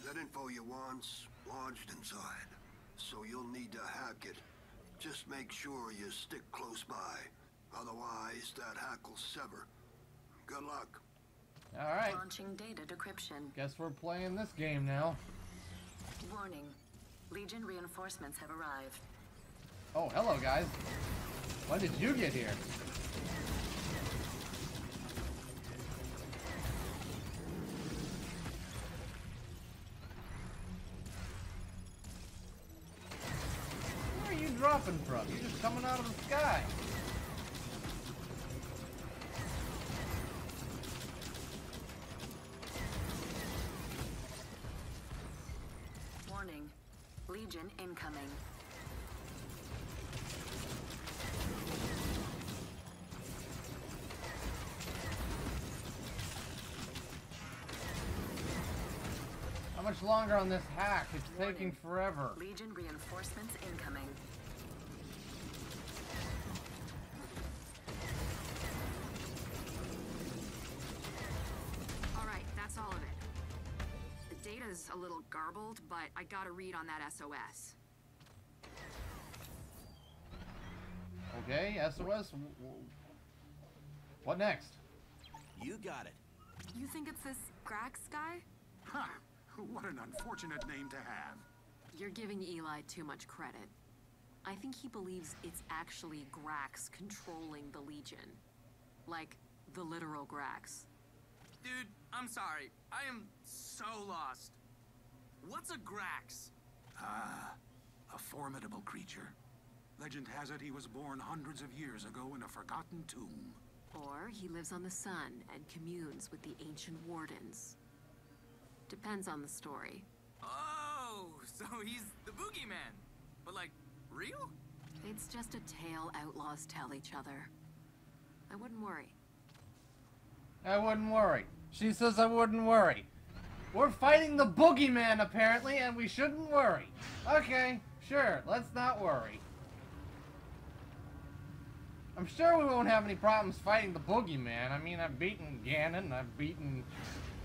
That info you want's lodged inside, so you'll need to hack it. Just make sure you stick close by. Otherwise, that hack will sever. Good luck. Alright. Launching data decryption. Guess we're playing this game now. Warning. Legion reinforcements have arrived. Oh, hello, guys. When did you get here? Coming out of the sky. Warning. Legion incoming. How much longer on this hack? It's taking forever. Legion reinforcements incoming. Got a read on that SOS. Okay, SOS. w- w- What next? You got it. You think it's this Grax guy? Huh. What an unfortunate name to have. You're giving Eli too much credit. I think he believes it's actually Grax controlling the Legion. Like, the literal Grax. Dude, I'm sorry. I am so lost. What's a Grax? Ah, a formidable creature. Legend has it he was born hundreds of years ago in a forgotten tomb. Or he lives on the sun and communes with the ancient wardens. Depends on the story. Oh, so he's the boogeyman. But like, real? It's just a tale outlaws tell each other. I wouldn't worry. I wouldn't worry. She says I wouldn't worry. We're fighting the boogeyman, apparently, and we shouldn't worry. Okay, sure, let's not worry. I'm sure we won't have any problems fighting the boogeyman. I mean, I've beaten Ganon, I've beaten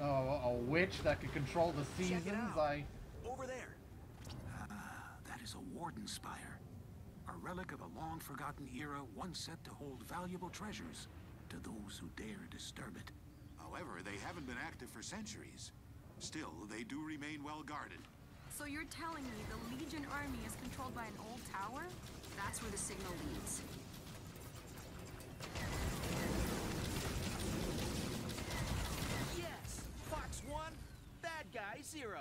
uh, a witch that could control the seasons. I Over there. Ah, that is a warden spire. A relic of a long-forgotten era once set to hold valuable treasures to those who dare disturb it. However, they haven't been active for centuries. Still, they do remain well guarded. So you're telling me the Legion army is controlled by an old tower? That's where the signal leads. Yes! Fox 1, bad guy 0.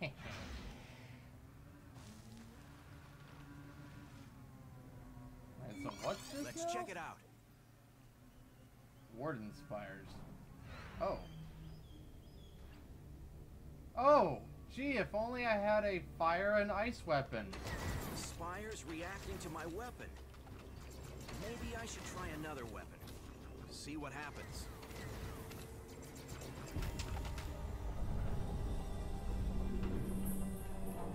Alright, so what's this Let's now? check it out. Warden Spires. Oh. Oh! Gee, if only I had a fire and ice weapon. The Spires reacting to my weapon. Maybe I should try another weapon. See what happens.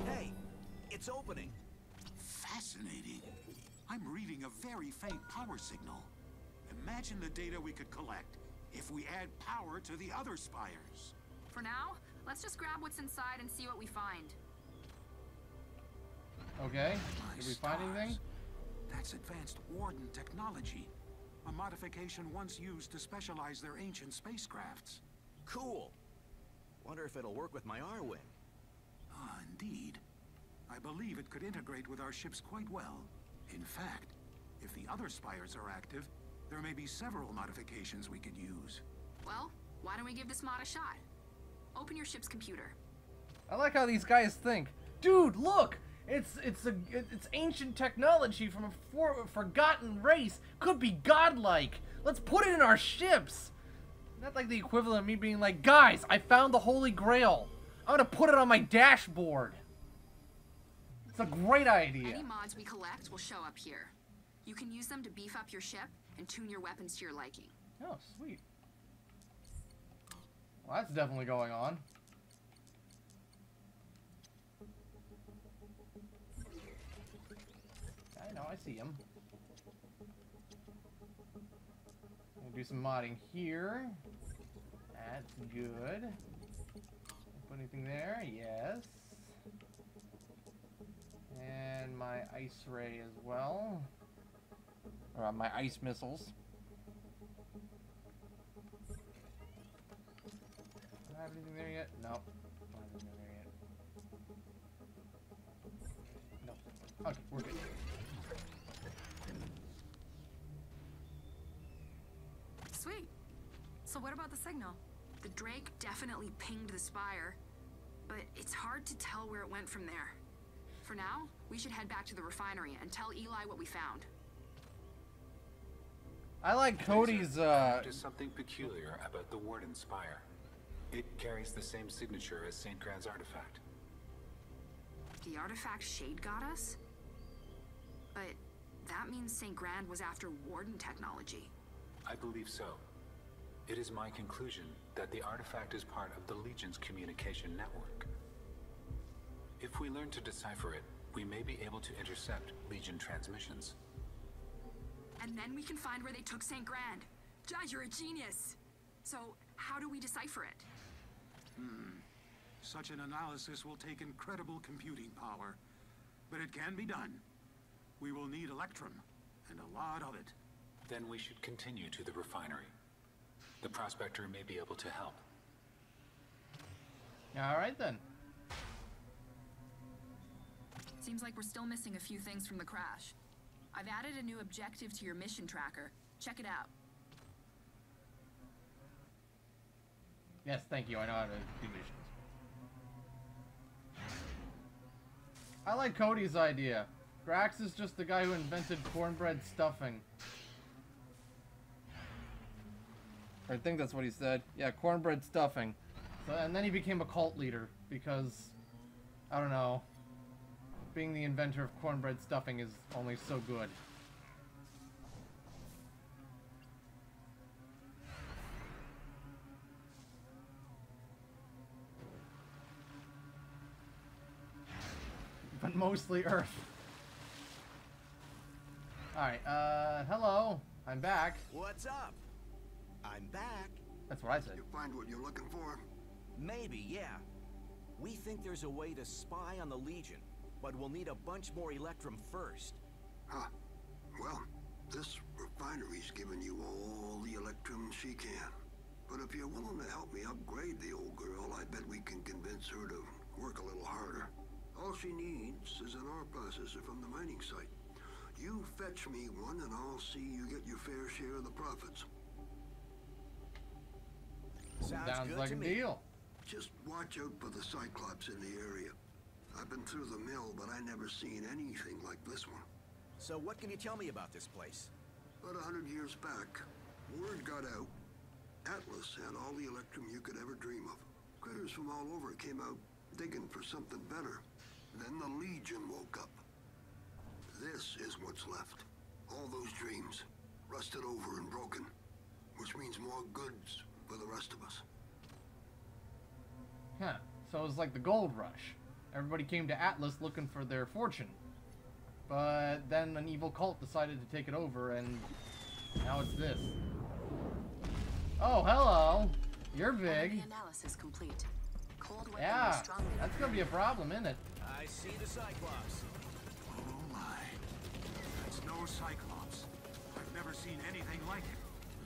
Hey, it's opening. Fascinating. I'm reading a very faint power signal. Imagine the data we could collect if we add power to the other spires. For now, let's just grab what's inside and see what we find. Okay. My Did we find anything? That's advanced Warden technology. A modification once used to specialize their ancient spacecrafts. Cool. Wonder if it'll work with my Arwing. Ah, indeed. I believe it could integrate with our ships quite well. In fact, if the other spires are active, there may be several modifications we could use. Well, why don't we give this mod a shot? Open your ship's computer. I like how these guys think. Dude, look! It's it's a it's ancient technology from a for, forgotten race. Could be godlike. Let's put it in our ships. Not like the equivalent of me being like, guys, I found the Holy Grail. I'm gonna put it on my dashboard. It's a great idea. Any mods we collect will show up here. You can use them to beef up your ship and tune your weapons to your liking. Oh, sweet. Well, that's definitely going on. I know, I see him. We'll do some modding here. That's good. Put anything there? Yes. And my ice ray as well. Or uh, my ice missiles. I have anything there yet? Nope. Don't have anything there yet. Nope. Okay, we're good. Sweet. So what about the signal? The Drake definitely pinged the spire, but it's hard to tell where it went from there. For now, we should head back to the refinery and tell Eli what we found. I like Cody's, uh... There's something peculiar about the Warden Spire. It carries the same signature as St. Grand's artifact. The artifact Shaid got us? But that means St. Grand was after Warden technology. I believe so. It is my conclusion that the artifact is part of the Legion's communication network. If we learn to decipher it, we may be able to intercept Legion transmissions. And then we can find where they took St. Grand. Judge, you're a genius. So, how do we decipher it? Hmm. Such an analysis will take incredible computing power. But it can be done. We will need Electrum, and a lot of it. Then we should continue to the refinery. The prospector may be able to help. Alright then. Seems like we're still missing a few things from the crash. I've added a new objective to your mission tracker. Check it out. Yes, thank you. I know how to do missions. I like Cody's idea. Grax is just the guy who invented cornbread stuffing. I think that's what he said. Yeah, cornbread stuffing. So, and then he became a cult leader because, I don't know, being the inventor of cornbread stuffing is only so good. But mostly Earth. Alright, uh, hello. I'm back. What's up? I'm back. That's what I said. You find what you're looking for? Maybe, yeah. We think there's a way to spy on the Legion, but we'll need a bunch more Electrum first. Huh. Well, this refinery's giving you all the electrum she can. But if you're willing to help me upgrade the old girl, I bet we can convince her to work a little harder. All she needs is an ore processor from the mining site. You fetch me one and I'll see you get your fair share of the profits. Sounds, Sounds good like to a me. deal. Just watch out for the Cyclops in the area. I've been through the mill, but I never seen anything like this one. So what can you tell me about this place? About a hundred years back, word got out. Atlas had all the electrum you could ever dream of. Critters from all over came out digging for something better. Then the Legion woke up. This is what's left. All those dreams, rusted over and broken. Which means more goods for the rest of us. Huh. So it was like the gold rush. Everybody came to Atlas looking for their fortune. But then an evil cult decided to take it over, and now it's this. Oh, hello. You're big. Enemy analysis complete. Cold weapon Yeah, that's gonna be a problem, isn't it? I see the Cyclops. Oh my. That's no Cyclops. I've never seen anything like it.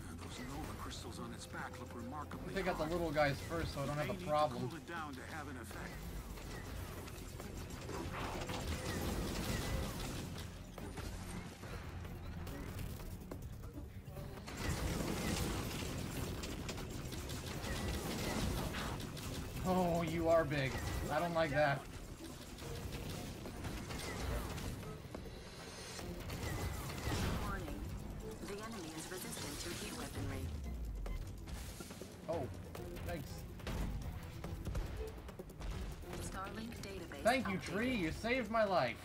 Uh, Those Nova crystals on its back look remarkably Take out the little guys first, so I don't have a need to problem. cool it down to have an effect. Oh, you are big. I don't like that. Tree. You saved my life.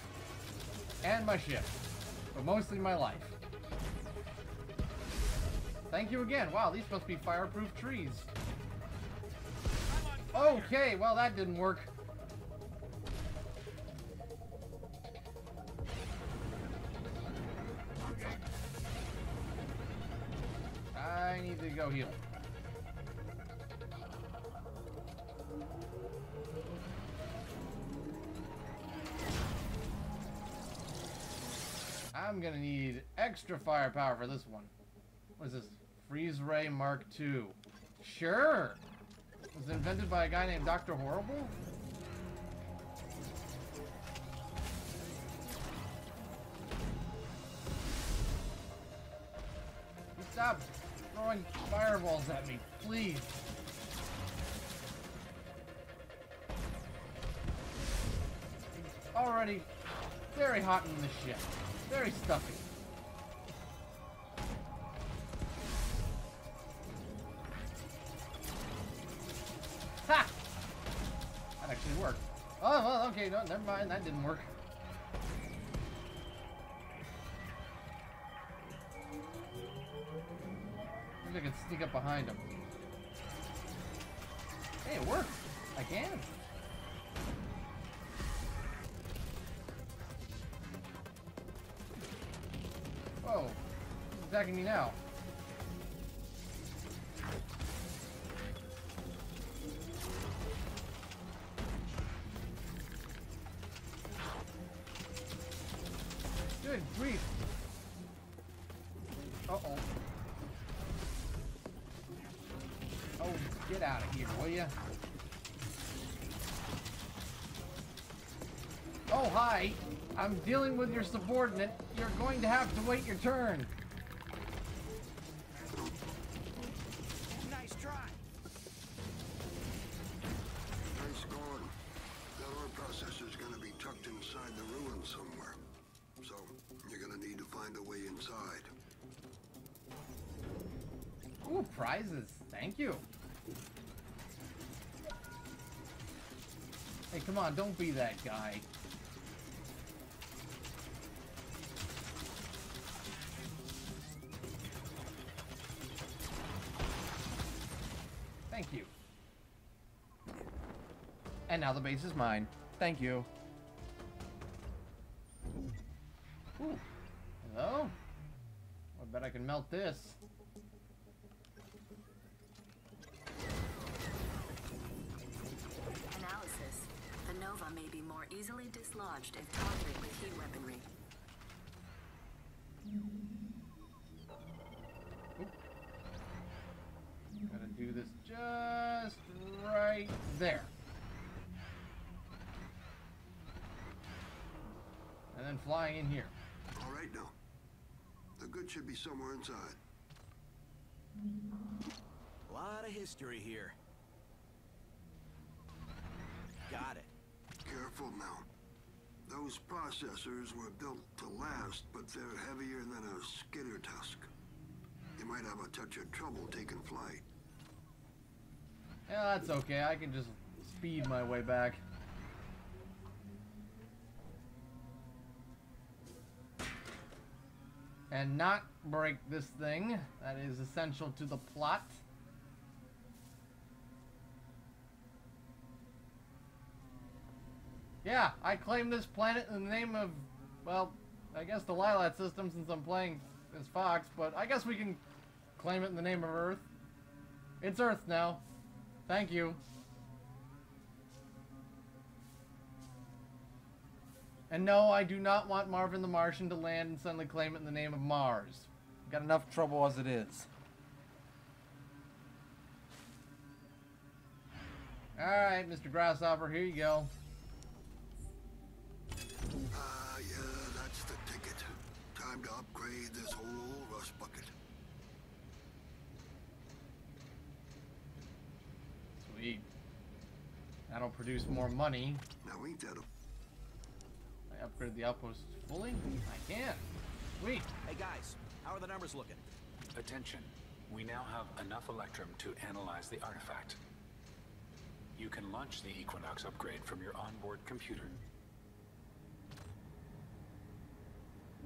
And my ship. But mostly my life. Thank you again. Wow, these must be fireproof trees. Okay, well that didn't work. Extra firepower for this one. What is this? Freeze Ray Mark II. Sure! It was invented by a guy named Dr. Horrible? Stop throwing fireballs at me, please. It's already very hot in the ship. Very stuffy. That didn't work. Maybe I can sneak up behind him. Hey, it worked. I can. Whoa. He's attacking me now. Oh, will ya? Oh, hi. I'm dealing with your subordinate. You're going to have to wait your turn. Don't be that guy. Thank you. And now the base is mine. Thank you. Ooh. Hello? I bet I can melt this. Analysis. The Nova may be more easily dislodged if targeted with heat weaponry. Gotta do this just right There. And then flying in here. All right now. The goods should be somewhere inside. A lot of history here. Got it. Careful now. Those processors were built to last, but they're heavier than a skitter tusk. You might have a touch of trouble taking flight. Yeah, that's okay. I can just speed my way back. And not break this thing. That is essential to the plot. Yeah, I claim this planet in the name of, well, I guess the Lylat system since I'm playing as Fox, but I guess we can claim it in the name of Earth. It's Earth now. Thank you. And no, I do not want Marvin the Martian to land and suddenly claim it in the name of Mars. Got enough trouble as it is. Alright, Mr. Grasshopper, here you go. Ah, yeah, that's the ticket. Time to upgrade this whole rust bucket. Sweet. That'll produce more money. Now ain't that a... I upgrade the outpost fully? I can. Sweet. Hey guys, how are the numbers looking? Attention. We now have enough Electrum to analyze the artifact. You can launch the Equinox upgrade from your onboard computer.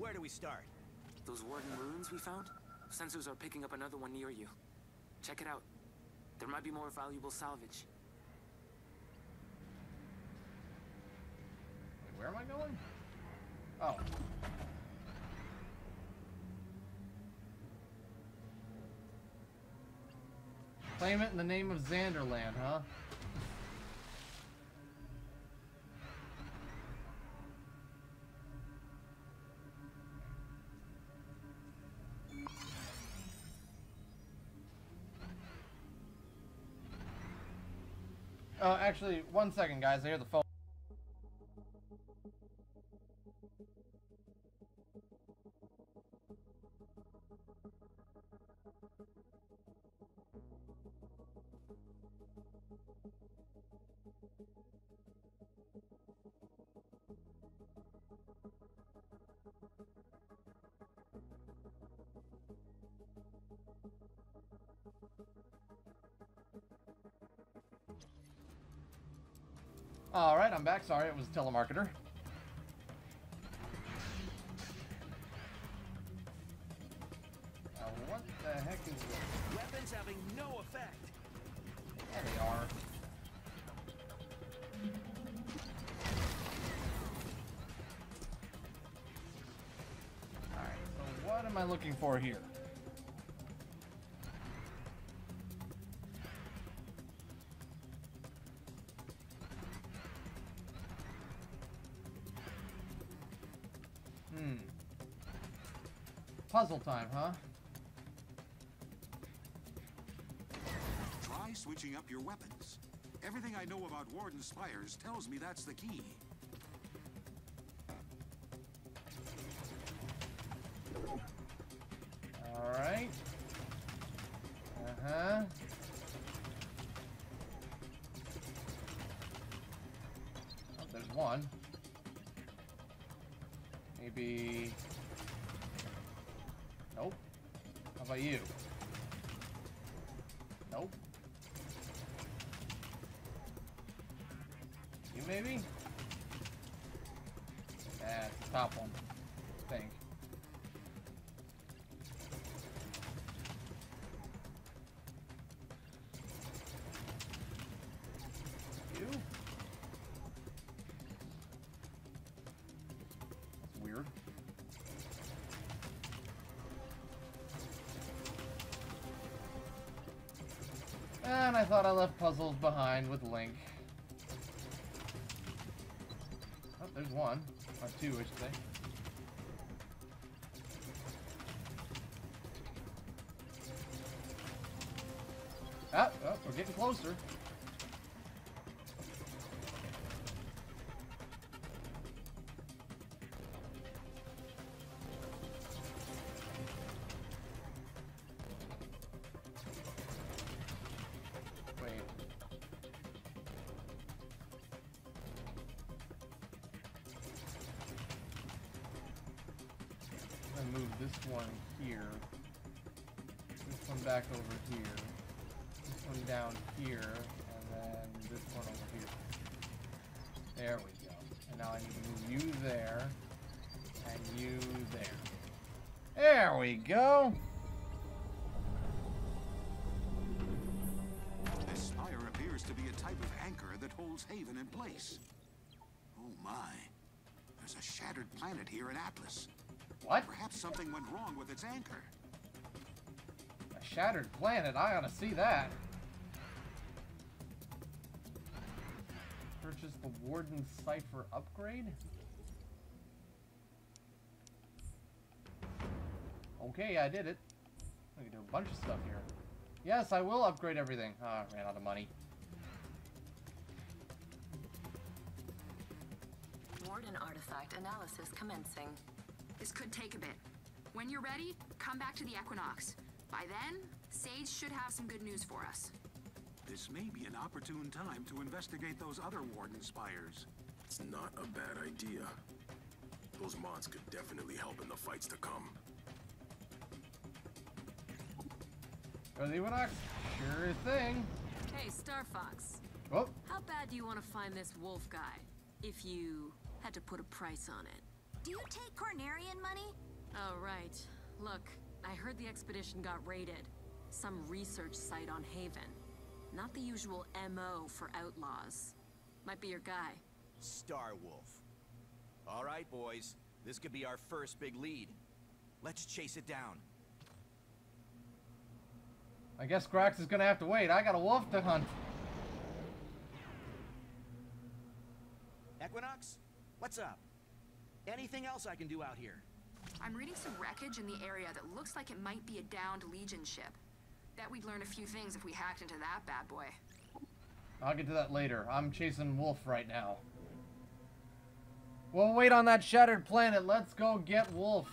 Where do we start? Those Warden ruins we found? Sensors are picking up another one near you. Check it out. There might be more valuable salvage. Wait, where am I going? Oh. Claim it in the name of Xanderland, huh? Oh, actually, one second, guys. I hear the phone. I'm back. Sorry, it was a telemarketer. Now, what the heck is this? Weapons having no effect. There they are. Alright, so what am I looking for here? Puzzle time, huh? Try switching up your weapons. Everything I know about Warden Spires tells me that's the key. I thought I left puzzles behind with Link. Oh, there's one. Or two, I should say. Ah, oh, we're getting closer. We go! This spire appears to be a type of anchor that holds Haven in place. Oh my. There's a shattered planet here in Atlas. What? Perhaps something went wrong with its anchor. A shattered planet, I ought to see that. Purchase the Warden Cipher upgrade? Okay, I did it. I can do a bunch of stuff here. Yes, I will upgrade everything. Ah, I ran out of money. Warden artifact analysis commencing. This could take a bit. When you're ready, come back to the Equinox. By then, Sage should have some good news for us. This may be an opportune time to investigate those other Warden spires. It's not a bad idea. Those mods could definitely help in the fights to come. Go to the Equinox? Sure thing. Hey, Star Fox. Oh. How bad do you want to find this wolf guy? If you had to put a price on it. Do you take Cornerian money? Oh, right. Look, I heard the expedition got raided. Some research site on Haven. Not the usual MO for outlaws. Might be your guy. Star Wolf. All right, boys. This could be our first big lead. Let's chase it down. I guess Grax is gonna have to wait. I got a wolf to hunt. Equinox? What's up? Anything else I can do out here? I'm reading some wreckage in the area that looks like it might be a downed Legion ship. Bet we'd learn a few things if we hacked into that bad boy. I'll get to that later. I'm chasing Wolf right now. We'll wait on that shattered planet. Let's go get Wolf.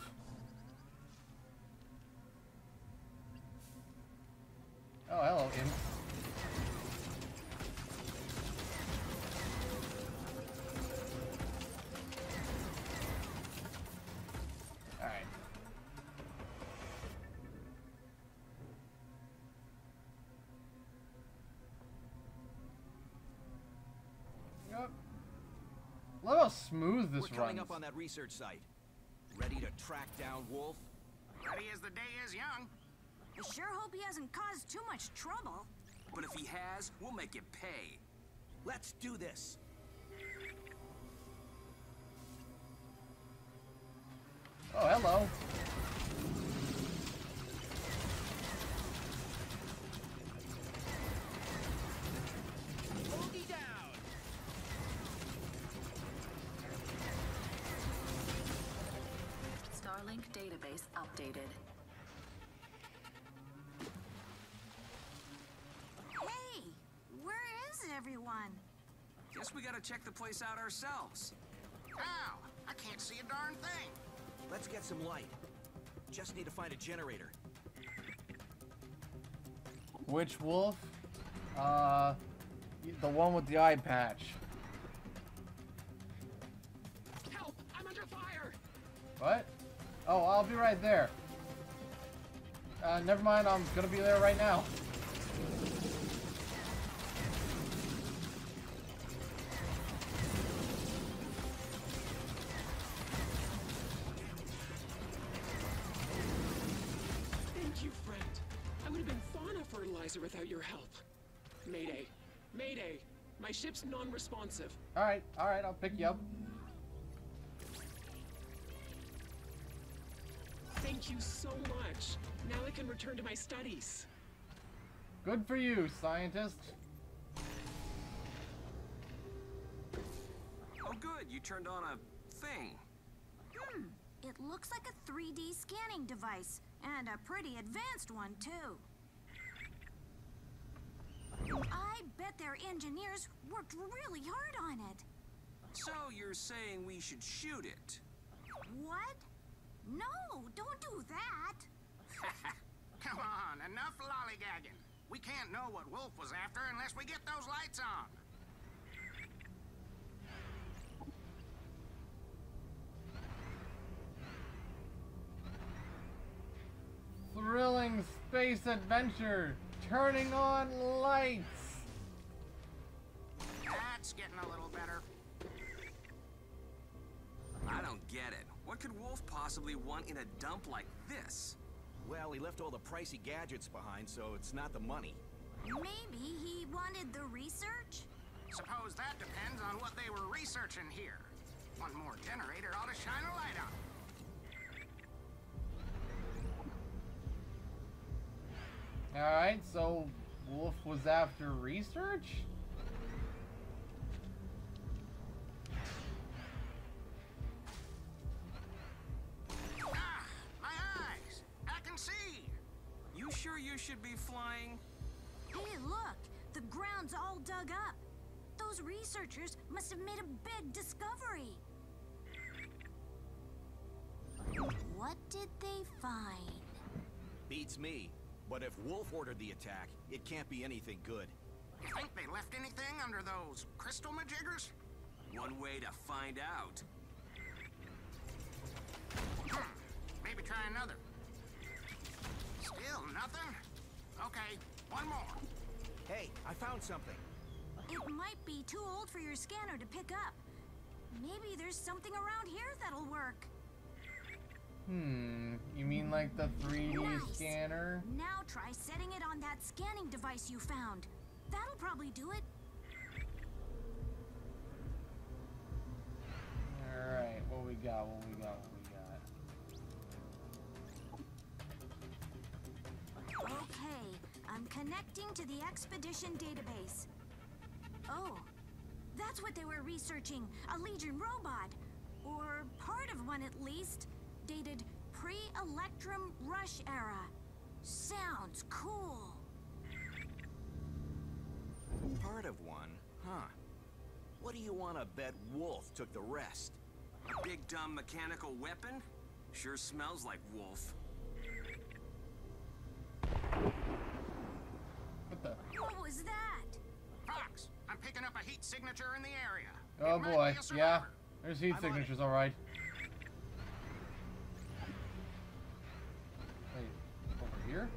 Oh, hello, Imp. Alright. Yep. Look how smooth this We're coming runs. up on that research site. Ready to track down Wolf? Ready as the day is young. I sure hope he hasn't caused too much trouble. But if he has, we'll make it pay. Let's do this. Oh, hello. Starlink database updated. Hey, where is everyone? Guess we gotta check the place out ourselves. How? I can't see a darn thing. Let's get some light. Just need to find a generator. Which wolf? Uh, the one with the eye patch. Help! I'm under fire! What? Oh, I'll be right there. Uh, never mind, I'm gonna be there right now. Alright, alright, I'll pick you up. Thank you so much. Now I can return to my studies. Good for you, scientist. Oh good, you turned on a thing. Hmm, it looks like a 3D scanning device, and a pretty advanced one, too. I bet their engineers worked really hard on it. So you're saying we should shoot it? What? No, don't do that. Come on, enough lollygagging. We can't know what Wolf was after unless we get those lights on. Thrilling space adventure. Turning on lights. That's getting a little better. I don't get it. What could Wolf possibly want in a dump like this? Well, he left all the pricey gadgets behind, so it's not the money. Maybe he wanted the research? Suppose that depends on what they were researching here. One more generator ought to shine a light on. Alright, so Wolf was after research? Ah, my eyes! I can see! You sure you should be flying? Hey, look! The ground's all dug up. Those researchers must have made a big discovery. What did they find? Beats me. But if Wolf ordered the attack, it can't be anything good. You think they left anything under those crystal majiggers? One way to find out. Hmm. Maybe try another. Still nothing? Okay, one more. Hey, I found something. It might be too old for your scanner to pick up. Maybe there's something around here that'll work. Hmm, you mean like the 3D Nice. scanner? Now try setting it on that scanning device you found. That'll probably do it. Alright, what we got, what we got, what we got. Okay, I'm connecting to the expedition database. Oh, that's what they were researching. A Legion robot. Or part of one at least. Dated pre-Electrum Rush era. Sounds cool. Part of one, huh? What do you want to bet Wolf took the rest? A big dumb mechanical weapon? Sure smells like Wolf. What the? What was that? Fox, I'm picking up a heat signature in the area. Oh boy, yeah. There's heat I'm signatures, alright. Wait, here?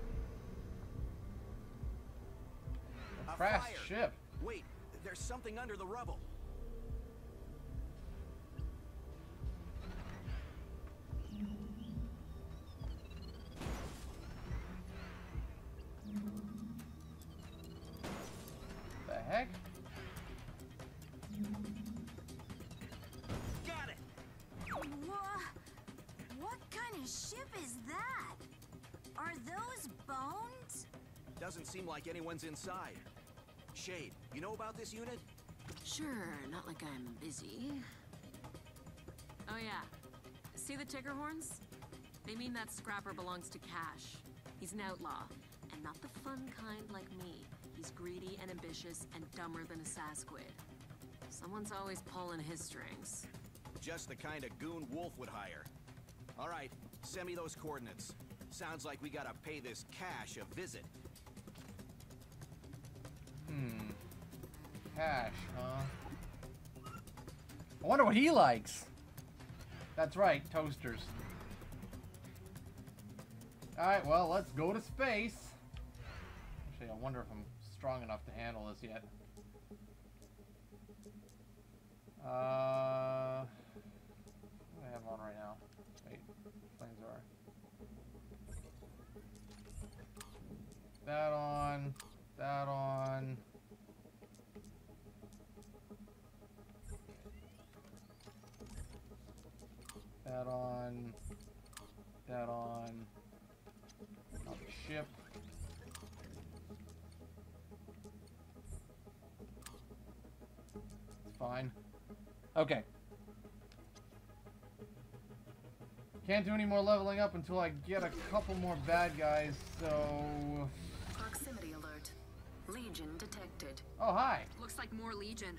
A Crashed fire. ship. Wait, there's something under the rubble. The heck? Got it! Wha- What kind of ship is Doesn't seem like anyone's inside. Shaid, you know about this unit? Sure, not like I'm busy. Oh yeah. See the ticker horns? They mean that scrapper belongs to Cash. He's an outlaw, and not the fun kind like me. He's greedy and ambitious and dumber than a Sasquid. Someone's always pulling his strings. Just the kind of goon Wolf would hire. All right, send me those coordinates. Sounds like we gotta pay this Cash a visit. Cash, huh? I wonder what he likes. That's right, toasters. Alright, well, let's go to space. Actually, I wonder if I'm strong enough to handle this yet. Uh, what do I have on right now? Wait, flames are. That on, that on. That on. That on. On the ship. It's fine. Okay. Can't do any more leveling up until I get a couple more bad guys, so... Proximity alert. Legion detected. Oh, hi. Looks like more Legion.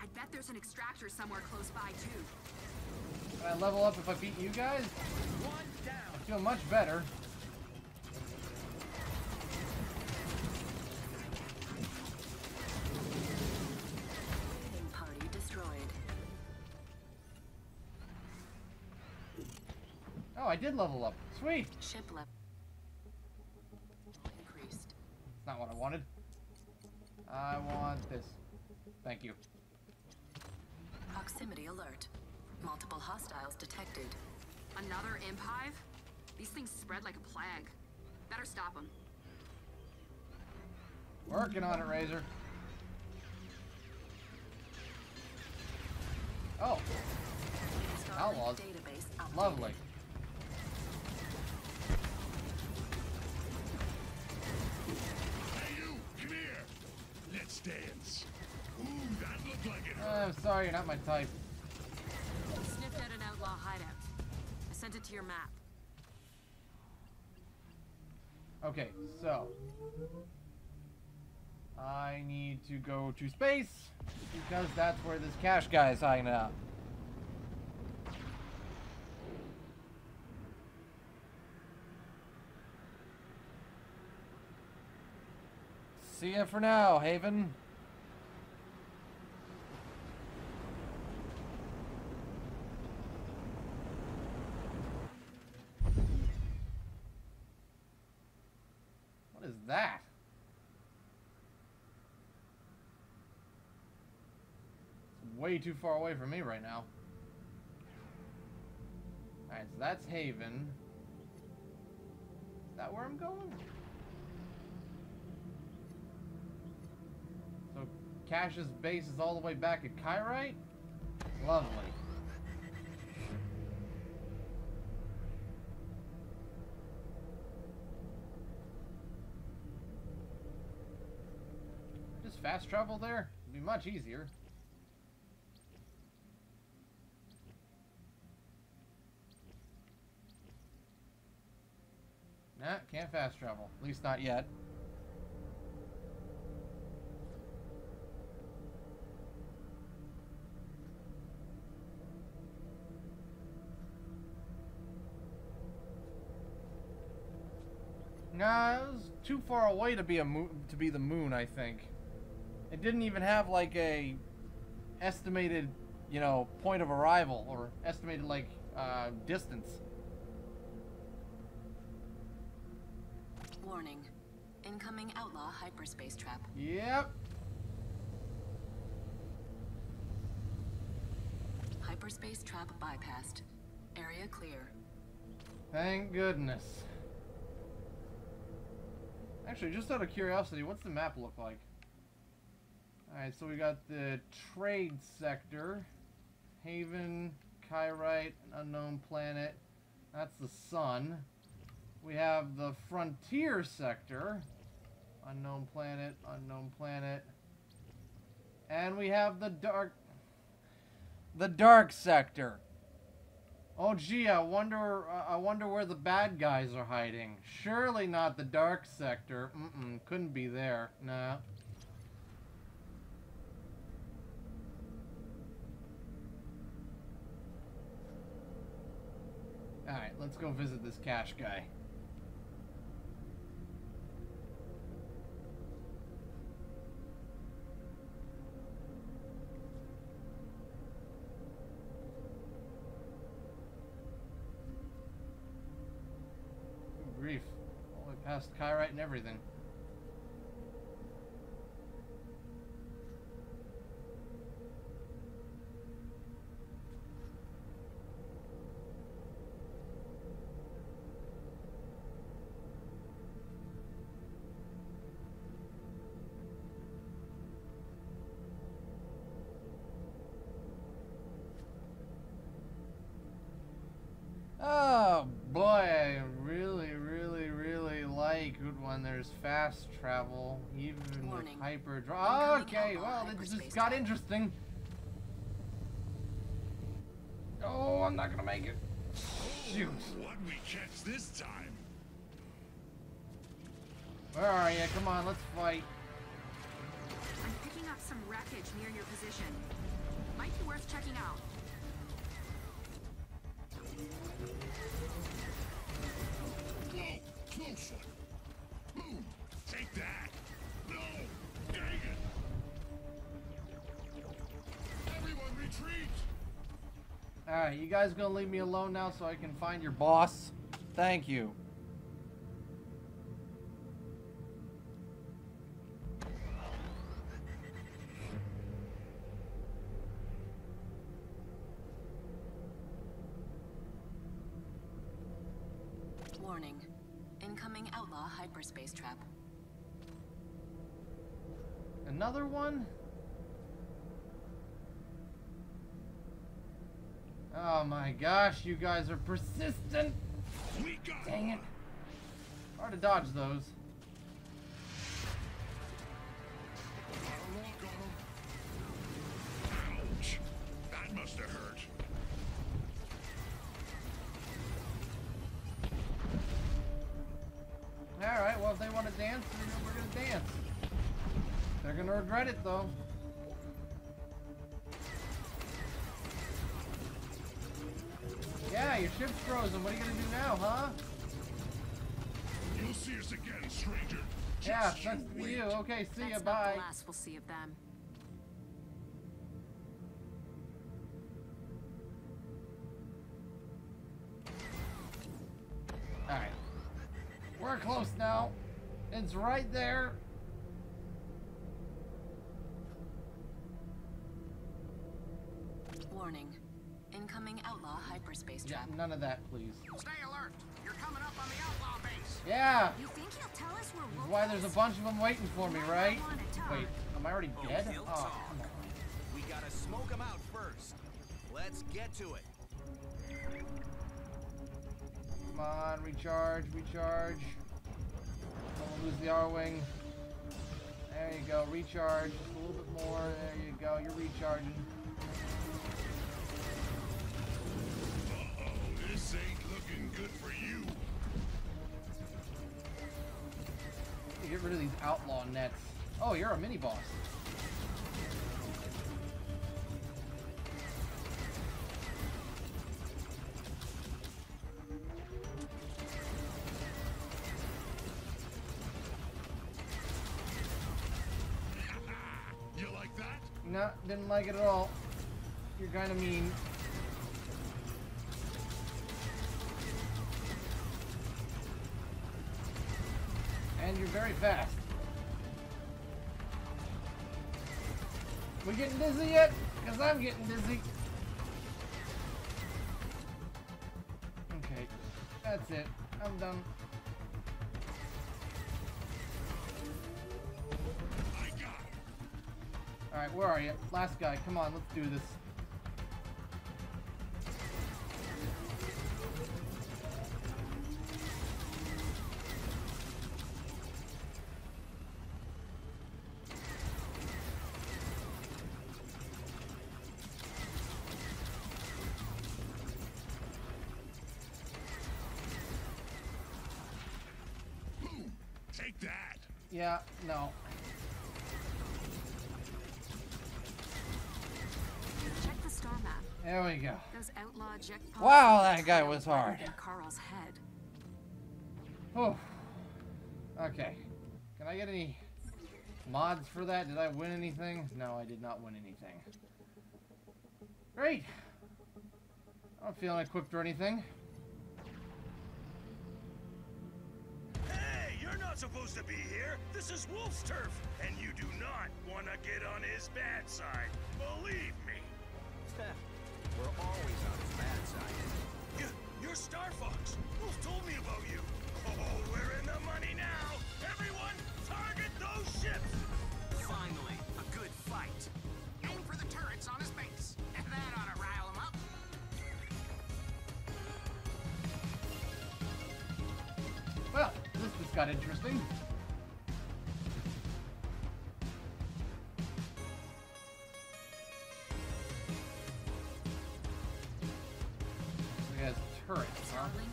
I bet there's an extractor somewhere close by, too. Can I level up if I beat you guys? One down. I feel much better. Party destroyed. Oh, I did level up. Sweet. Ship left. not what I wanted. I want this. Thank you. Proximity alert. Multiple hostiles detected. Another imp hive? These things spread like a plague. Better stop them. Working on it, Razor. Oh. Outlaws. Lovely. Hey, you! Come here! Let's dance. Ooh, that looked like it Uh, I'm sorry, you're not my type. Outlaw hideout. I sent it to your map. Okay, so. I need to go to space because that's where this cash guy is hanging out. See ya for now, Haven. What is that? It's way too far away from me right now. Alright, so that's Haven. Is that where I'm going? So Cash's base is all the way back at Kirite? Lovely. Just fast travel there? It'd be much easier. Nah, can't fast travel. At least not yet. Nah, it was too far away to be a moon, to be the moon. I think it didn't even have like a estimated, you know, point of arrival or estimated like uh, distance. Warning. Incoming outlaw hyperspace trap. Yep. Hyperspace trap bypassed. Area clear. Thank goodness. Actually, just out of curiosity, what's the map look like? Alright, so we got the trade sector. Haven, Kirite, an unknown planet. That's the sun. We have the frontier sector. Unknown planet, unknown planet. And we have the dark... The dark sector. Oh gee, I wonder I wonder where the bad guys are hiding. Surely not the dark sector. Mm-mm, couldn't be there. No. Alright, let's go visit this cash guy. Way Kirite and everything. Warning. with hyperdrive. Okay, well, this just got interesting. Oh, I'm not gonna make it. Shoot. Oh, what we catch this time? Where are you? Come on, let's fight. I'm picking up some wreckage near your position. Might be worth checking out. Whoa! Close Alright, you guys gonna leave me alone now so I can find your boss? Thank you. Warning. Incoming outlaw hyperspace trap. Another one? Oh my gosh, you guys are persistent. Dang it. Hard to dodge those. Ouch. That must have hurt. Alright, well if they want to dance, we're gonna dance. They're gonna regret it though. Yeah, that's you for you. Okay, see ya, That's not bye. the last we'll see of them. Alright. We're close now. It's right there. Warning. Incoming outlaw hyperspace Yeah, trap. none of that, please. Bunch of them waiting for me, right? Wait, am I already dead? Oh, come on. We gotta smoke him out first. Let's get to it. Come on, recharge, recharge. Don't lose the Arwing. There you go, recharge. Just a little bit more. There you go, you're recharging. Get rid of these outlaw nets. Oh, you're a mini boss. You like that? No, didn't like it at all. You're kind of mean. And you're very fast. We getting dizzy yet? Because I'm getting dizzy. Okay, that's it. I'm done. Alright, where are you? Last guy, come on, let's do this. Yeah, no. Check the star map. There we go. Those outlaw jackpots. Wow, that guy was hard. Carl's head. Oh. Okay. Can I get any mods for that? Did I win anything? No, I did not win anything. Great. I don't feel equipped or anything. Supposed to be here. This is Wolf's turf, and you do not want to get on his bad side. Believe me. We're always on his bad side. You, you're Star Fox. Wolf told me about you. Oh, we're in the money now. Everyone, target those ships. Finally, a good fight.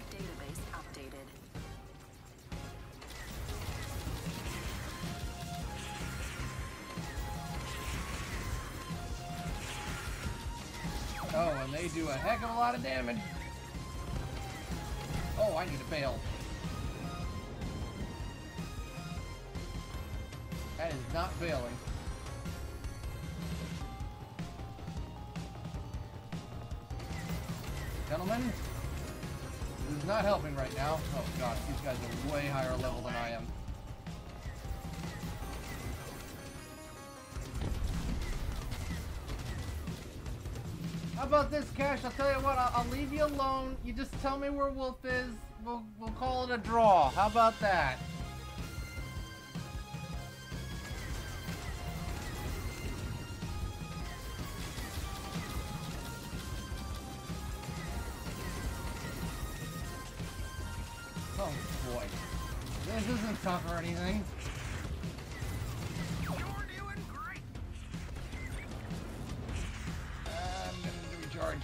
Database updated. Oh, and they do a heck of a lot of damage. Oh, I need to bail. Not failing. Gentlemen, this is not helping right now. Oh gosh, these guys are way higher level than I am. How about this, Cash? I'll tell you what. I'll, I'll leave you alone. You just tell me where Wolf is. We'll we'll call it a draw. How about that? Tough or anything. I'm gonna recharge.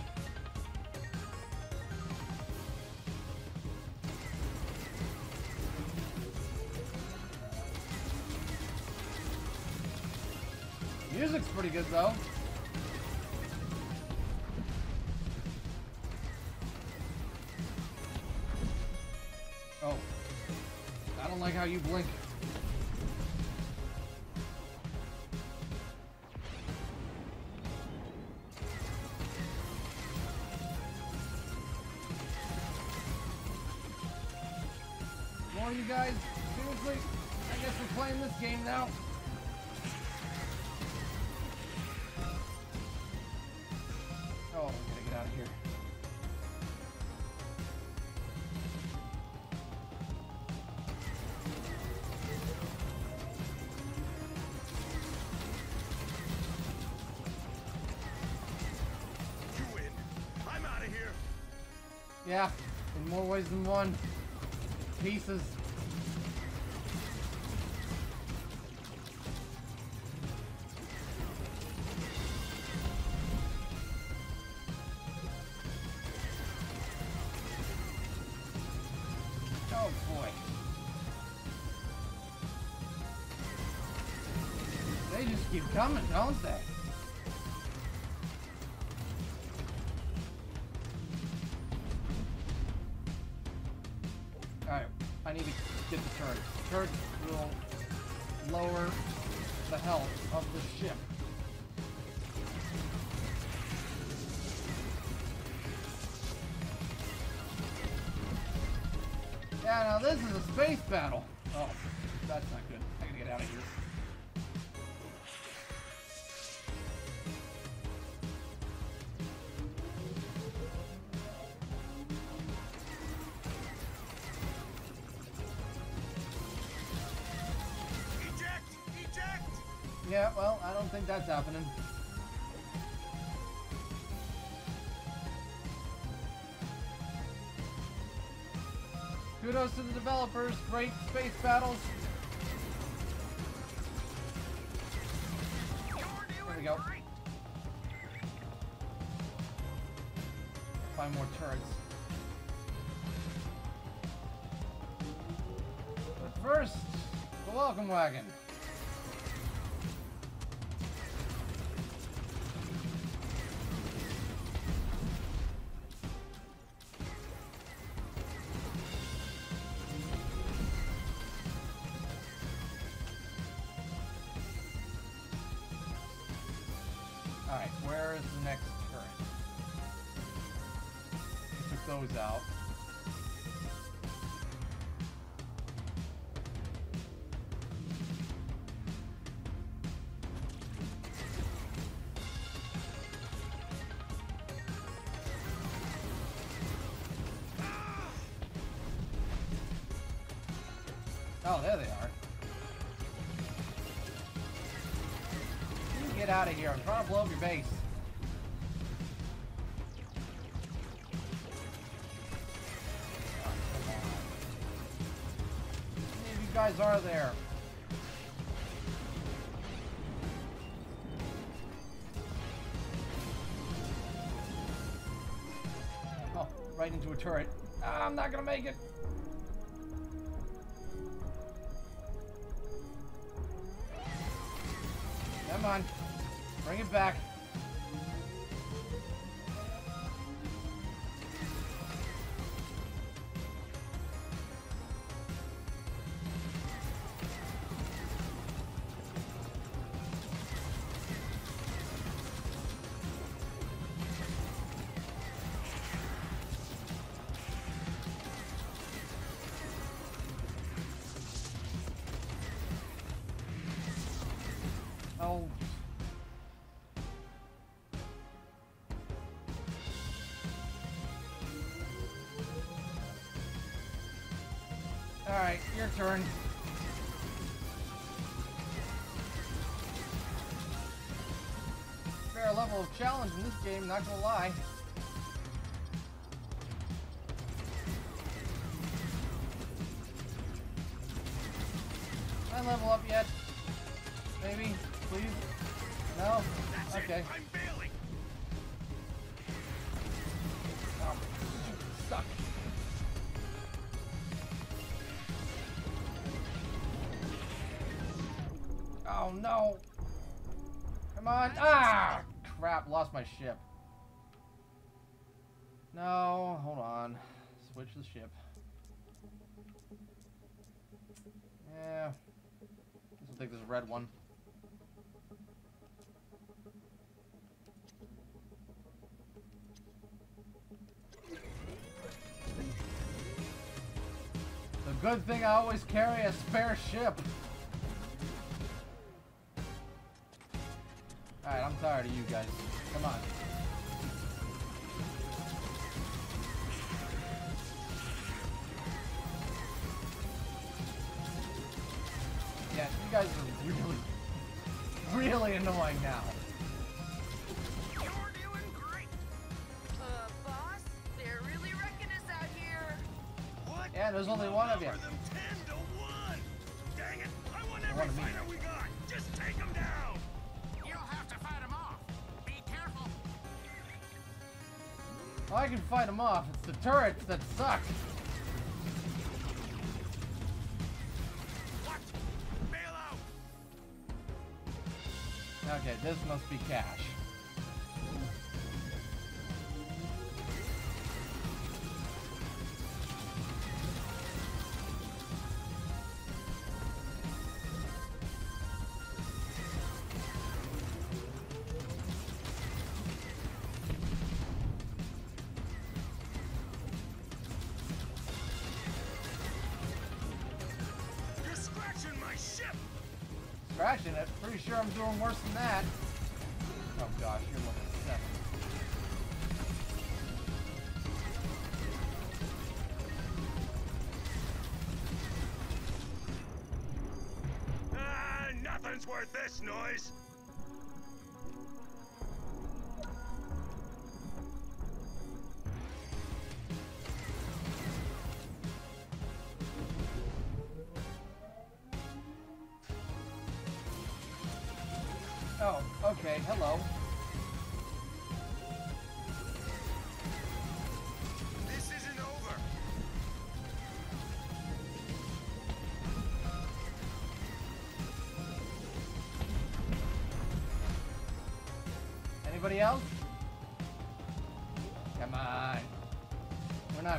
Music's pretty good though. Yeah, in more ways than one. Pieces. Oh boy. They just keep coming, don't they? Alright, I need to get the turret. Turret will lower the health of the ship. Yeah, now this is a space battle. Oh, that's not good. I gotta get out of here. Happening. Kudos to the developers. Great space battles. There we go. Find more turrets. But first, the welcome wagon. There they are. Get out of here. I'm trying to blow up your base. How many of you guys are there? Oh, right into a turret. I'm not gonna make it. Turn. Fair level of challenge in this game, not gonna lie. Can I level up yet? Maybe? Please? No? Okay. I'm failing. Oh, suck. Oh no! Come on! Ah! Crap, lost my ship. No, hold on. Switch the ship. Yeah. Guess we'll take this red one. The good thing I always carry a spare ship. Alright, I'm tired of you guys. Come on. Yeah, you guys are really, really annoying now. Uh, boss, really wrecking us out here. What? Yeah, there's only one of you. Ten to one. Dang it! Well, I can fight them off. It's the turrets that suck. What? Bail out. Okay, this must be cash.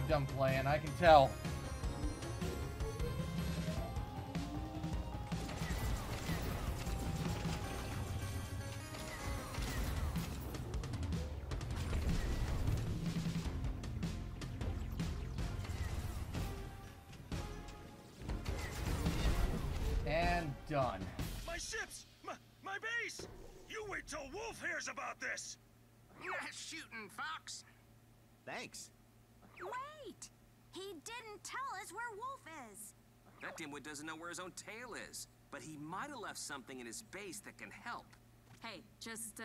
Not done playing, I can tell. Doesn't know where his own tail is. But he might have left something in his base that can help. Hey, just, uh,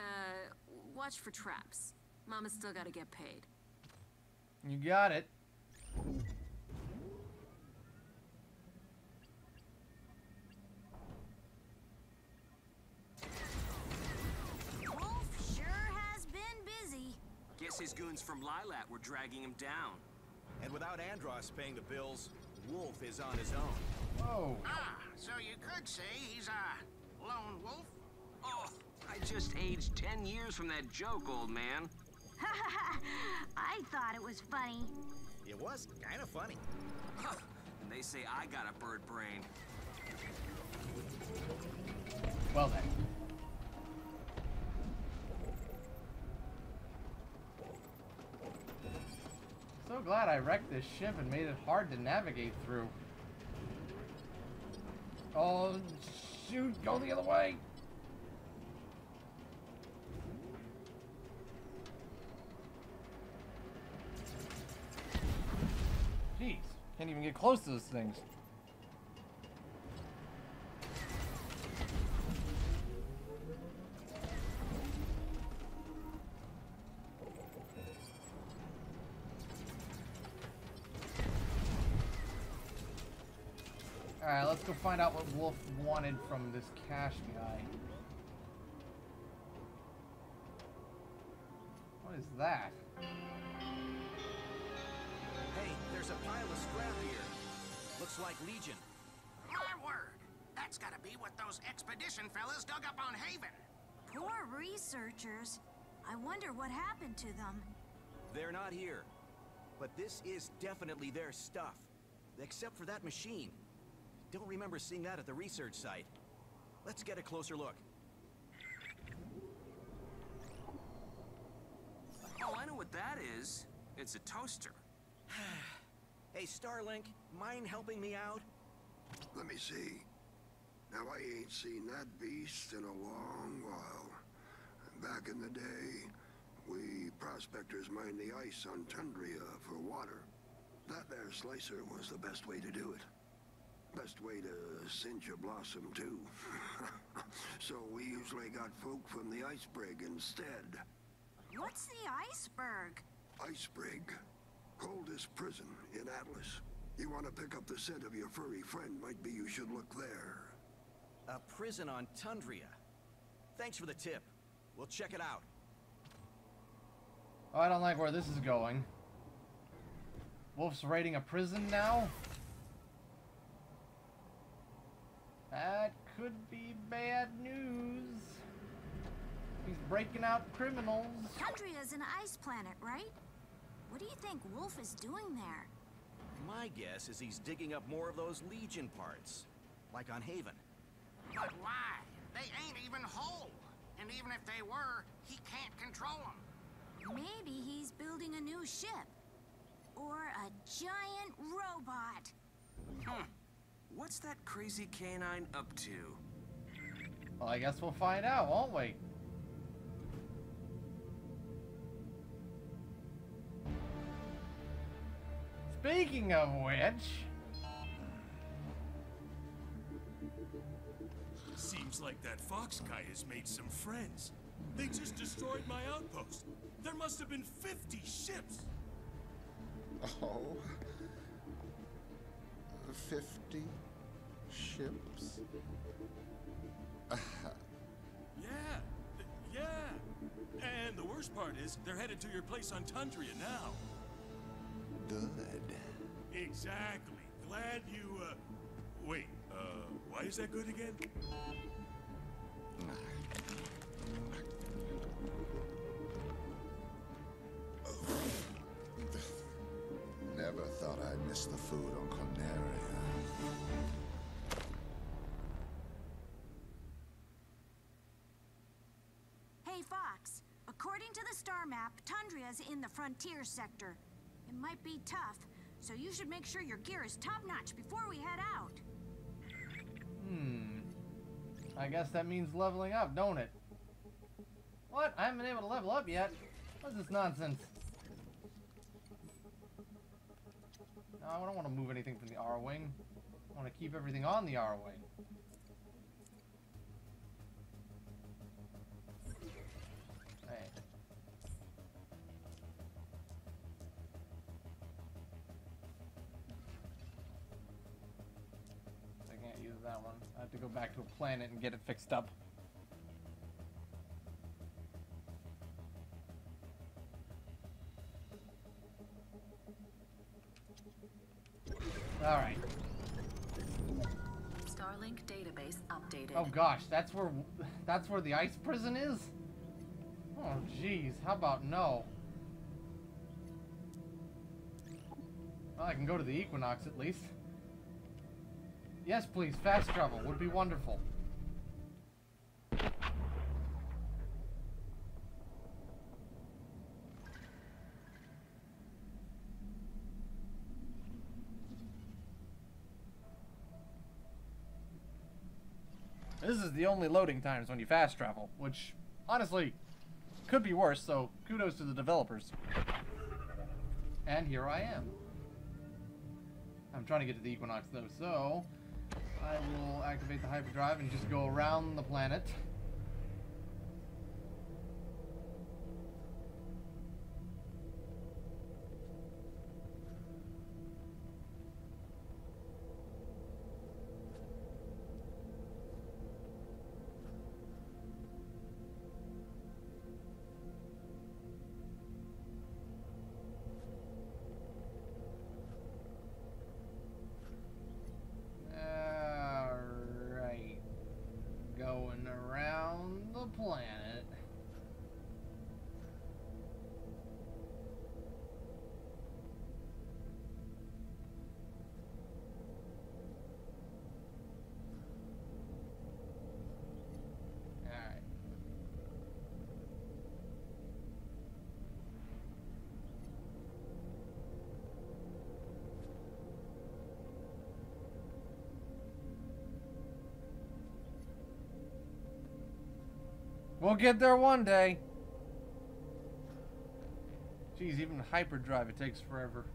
watch for traps. Mama's still gotta get paid. You got it. Wolf sure has been busy. Guess his goons from Lylat were dragging him down. And without Andros paying the bills, Wolf is on his own. Whoa. Ah, so you could say he's a lone wolf? Oh, I just aged 10 years from that joke, old man. I thought it was funny. It was kind of funny. And they say I got a bird brain. Well then. So glad I wrecked this ship and made it hard to navigate through. Oh, shoot, go the other way. Jeez, can't even get close to those things. Find out what Wolf wanted from this cash guy. What is that? Hey, there's a pile of scrap here. Looks like Legion. My word! That's gotta be what those expedition fellas dug up on Haven. Poor researchers. I wonder what happened to them. They're not here. But this is definitely their stuff. Except for that machine. Don't remember seeing that at the research site. Let's get a closer look. Oh, I know what that is. It's a toaster. hey, Starlink, mind helping me out? Let me see. Now, I ain't seen that beast in a long while. Back in the day, we prospectors mined the ice on Tundria for water. That there slicer was the best way to do it. Best way to cinch a blossom, too. so we usually got folk from the ice brig instead. What's the iceberg? Icebrig. Coldest prison in Atlas. You want to pick up the scent of your furry friend, might be you should look there. A prison on Tundria. Thanks for the tip. We'll check it out. Oh, I don't like where this is going. Wolf's raiding a prison now? That could be bad news. He's breaking out criminals. Tundria's an ice planet, right? What do you think Wolf is doing there? My guess is he's digging up more of those Legion parts. Like on Haven. But why? They ain't even whole. And even if they were, he can't control them. Maybe he's building a new ship. Or a giant robot. Hmm. What's that crazy canine up to? Well, I guess we'll find out, won't we? Speaking of which... Seems like that Fox guy has made some friends. They just destroyed my outpost. There must have been 50 ships. Oh. 50 ships? Yeah, yeah. And the worst part is, they're headed to your place on Tundria now. Good. Exactly. Glad you, uh... Wait, uh, why is that good again? Never thought I'd miss the food on Corneria. In the frontier sector. It might be tough, so you should make sure your gear is top-notch before we head out. Hmm. I guess that means leveling up, don't it? What? I haven't been able to level up yet. What's this nonsense? No, I don't want to move anything from the Arwing. I want to keep everything on the Arwing. Hey. I that one. I have to go back to a planet and get it fixed up. Alright. Starlink database updated. Oh gosh, that's where that's where the ice prison is? Oh jeez, how about no? Well, I can go to the Equinox at least. Yes, please, fast travel would be wonderful. This is the only loading times when you fast travel, which honestly could be worse, so kudos to the developers. And here I am. I'm trying to get to the Equinox though, so I will activate the hyperdrive and just go around the planet. We'll get there one day. Geez, even hyperdrive, it takes forever.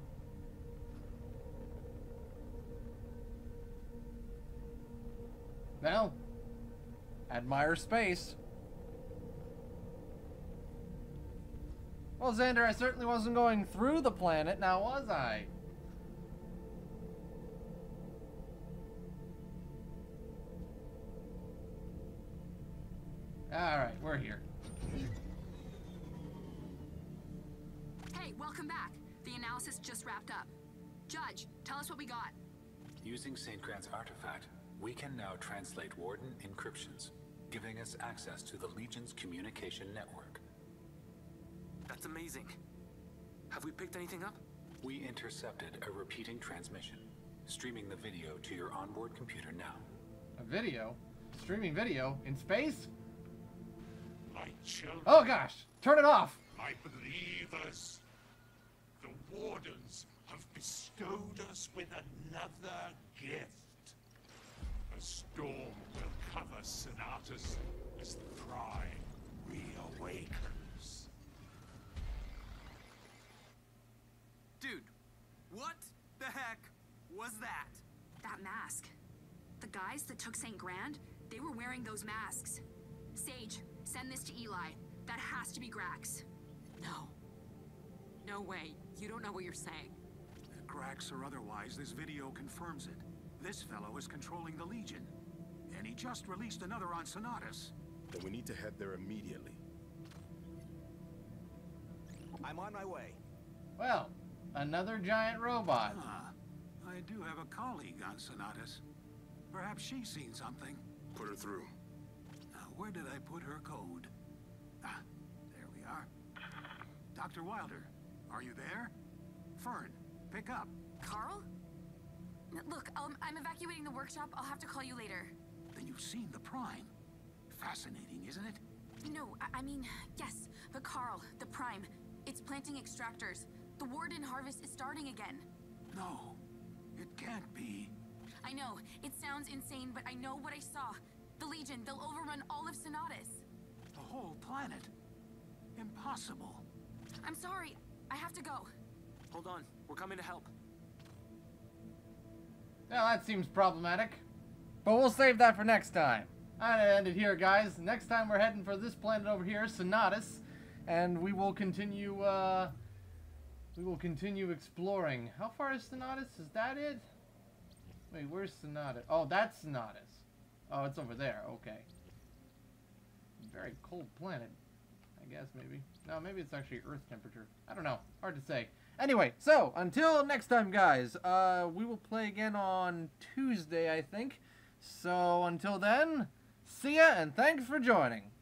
Well, admire space. Well, Xander, I certainly wasn't going through the planet, now was I? St. Grand's artifact, we can now translate Warden encryptions, giving us access to the Legion's communication network. That's amazing. Have we picked anything up? We intercepted a repeating transmission, streaming the video to your onboard computer now. A video? Streaming video? In space? My children. Oh gosh! Turn it off! My believers. The Wardens have bestowed us with another gift. A storm will cover Sonatus as the Prime reawakens. Dude, what the heck was that? That mask. The guys that took St. Grand, they were wearing those masks. Sage, send this to Eli. That has to be Grax. No. No way. You don't know what you're saying. Grax or otherwise, this video confirms it. This fellow is controlling the Legion. And he just released another on Sonatus. Then we need to head there immediately. I'm on my way. Well, another giant robot. Ah, I do have a colleague on Sonatus. Perhaps she's seen something. Put her through. Now, where did I put her code? Ah, there we are. Dr. Wilder, are you there? Fern, pick up. Carl? N- Look, um, I'm evacuating the workshop. I'll have to call you later. Then you've seen the Prime. Fascinating, isn't it? No, I, I mean, yes, but Carl, the Prime, it's planting extractors. The Warden harvest is starting again. No, it can't be. I know, it sounds insane, but I know what I saw. The Legion, they'll overrun all of Sonatus. The whole planet. Impossible. I'm sorry, I have to go. Hold on, we're coming to help. Well, that seems problematic. But we'll save that for next time. I'm gonna end it here, guys. Next time we're heading for this planet over here, Sonatus, and we will continue, uh, we will continue exploring. How far is Sonatus? Is that it? Wait, where's Sonatus? Oh, that's Sonatus. Oh, it's over there. Okay. Very cold planet. I guess, maybe. No, maybe it's actually Earth temperature. I don't know. Hard to say. Anyway, so, until next time, guys, uh, we will play again on Tuesday, I think. So, until then, see ya, and thanks for joining.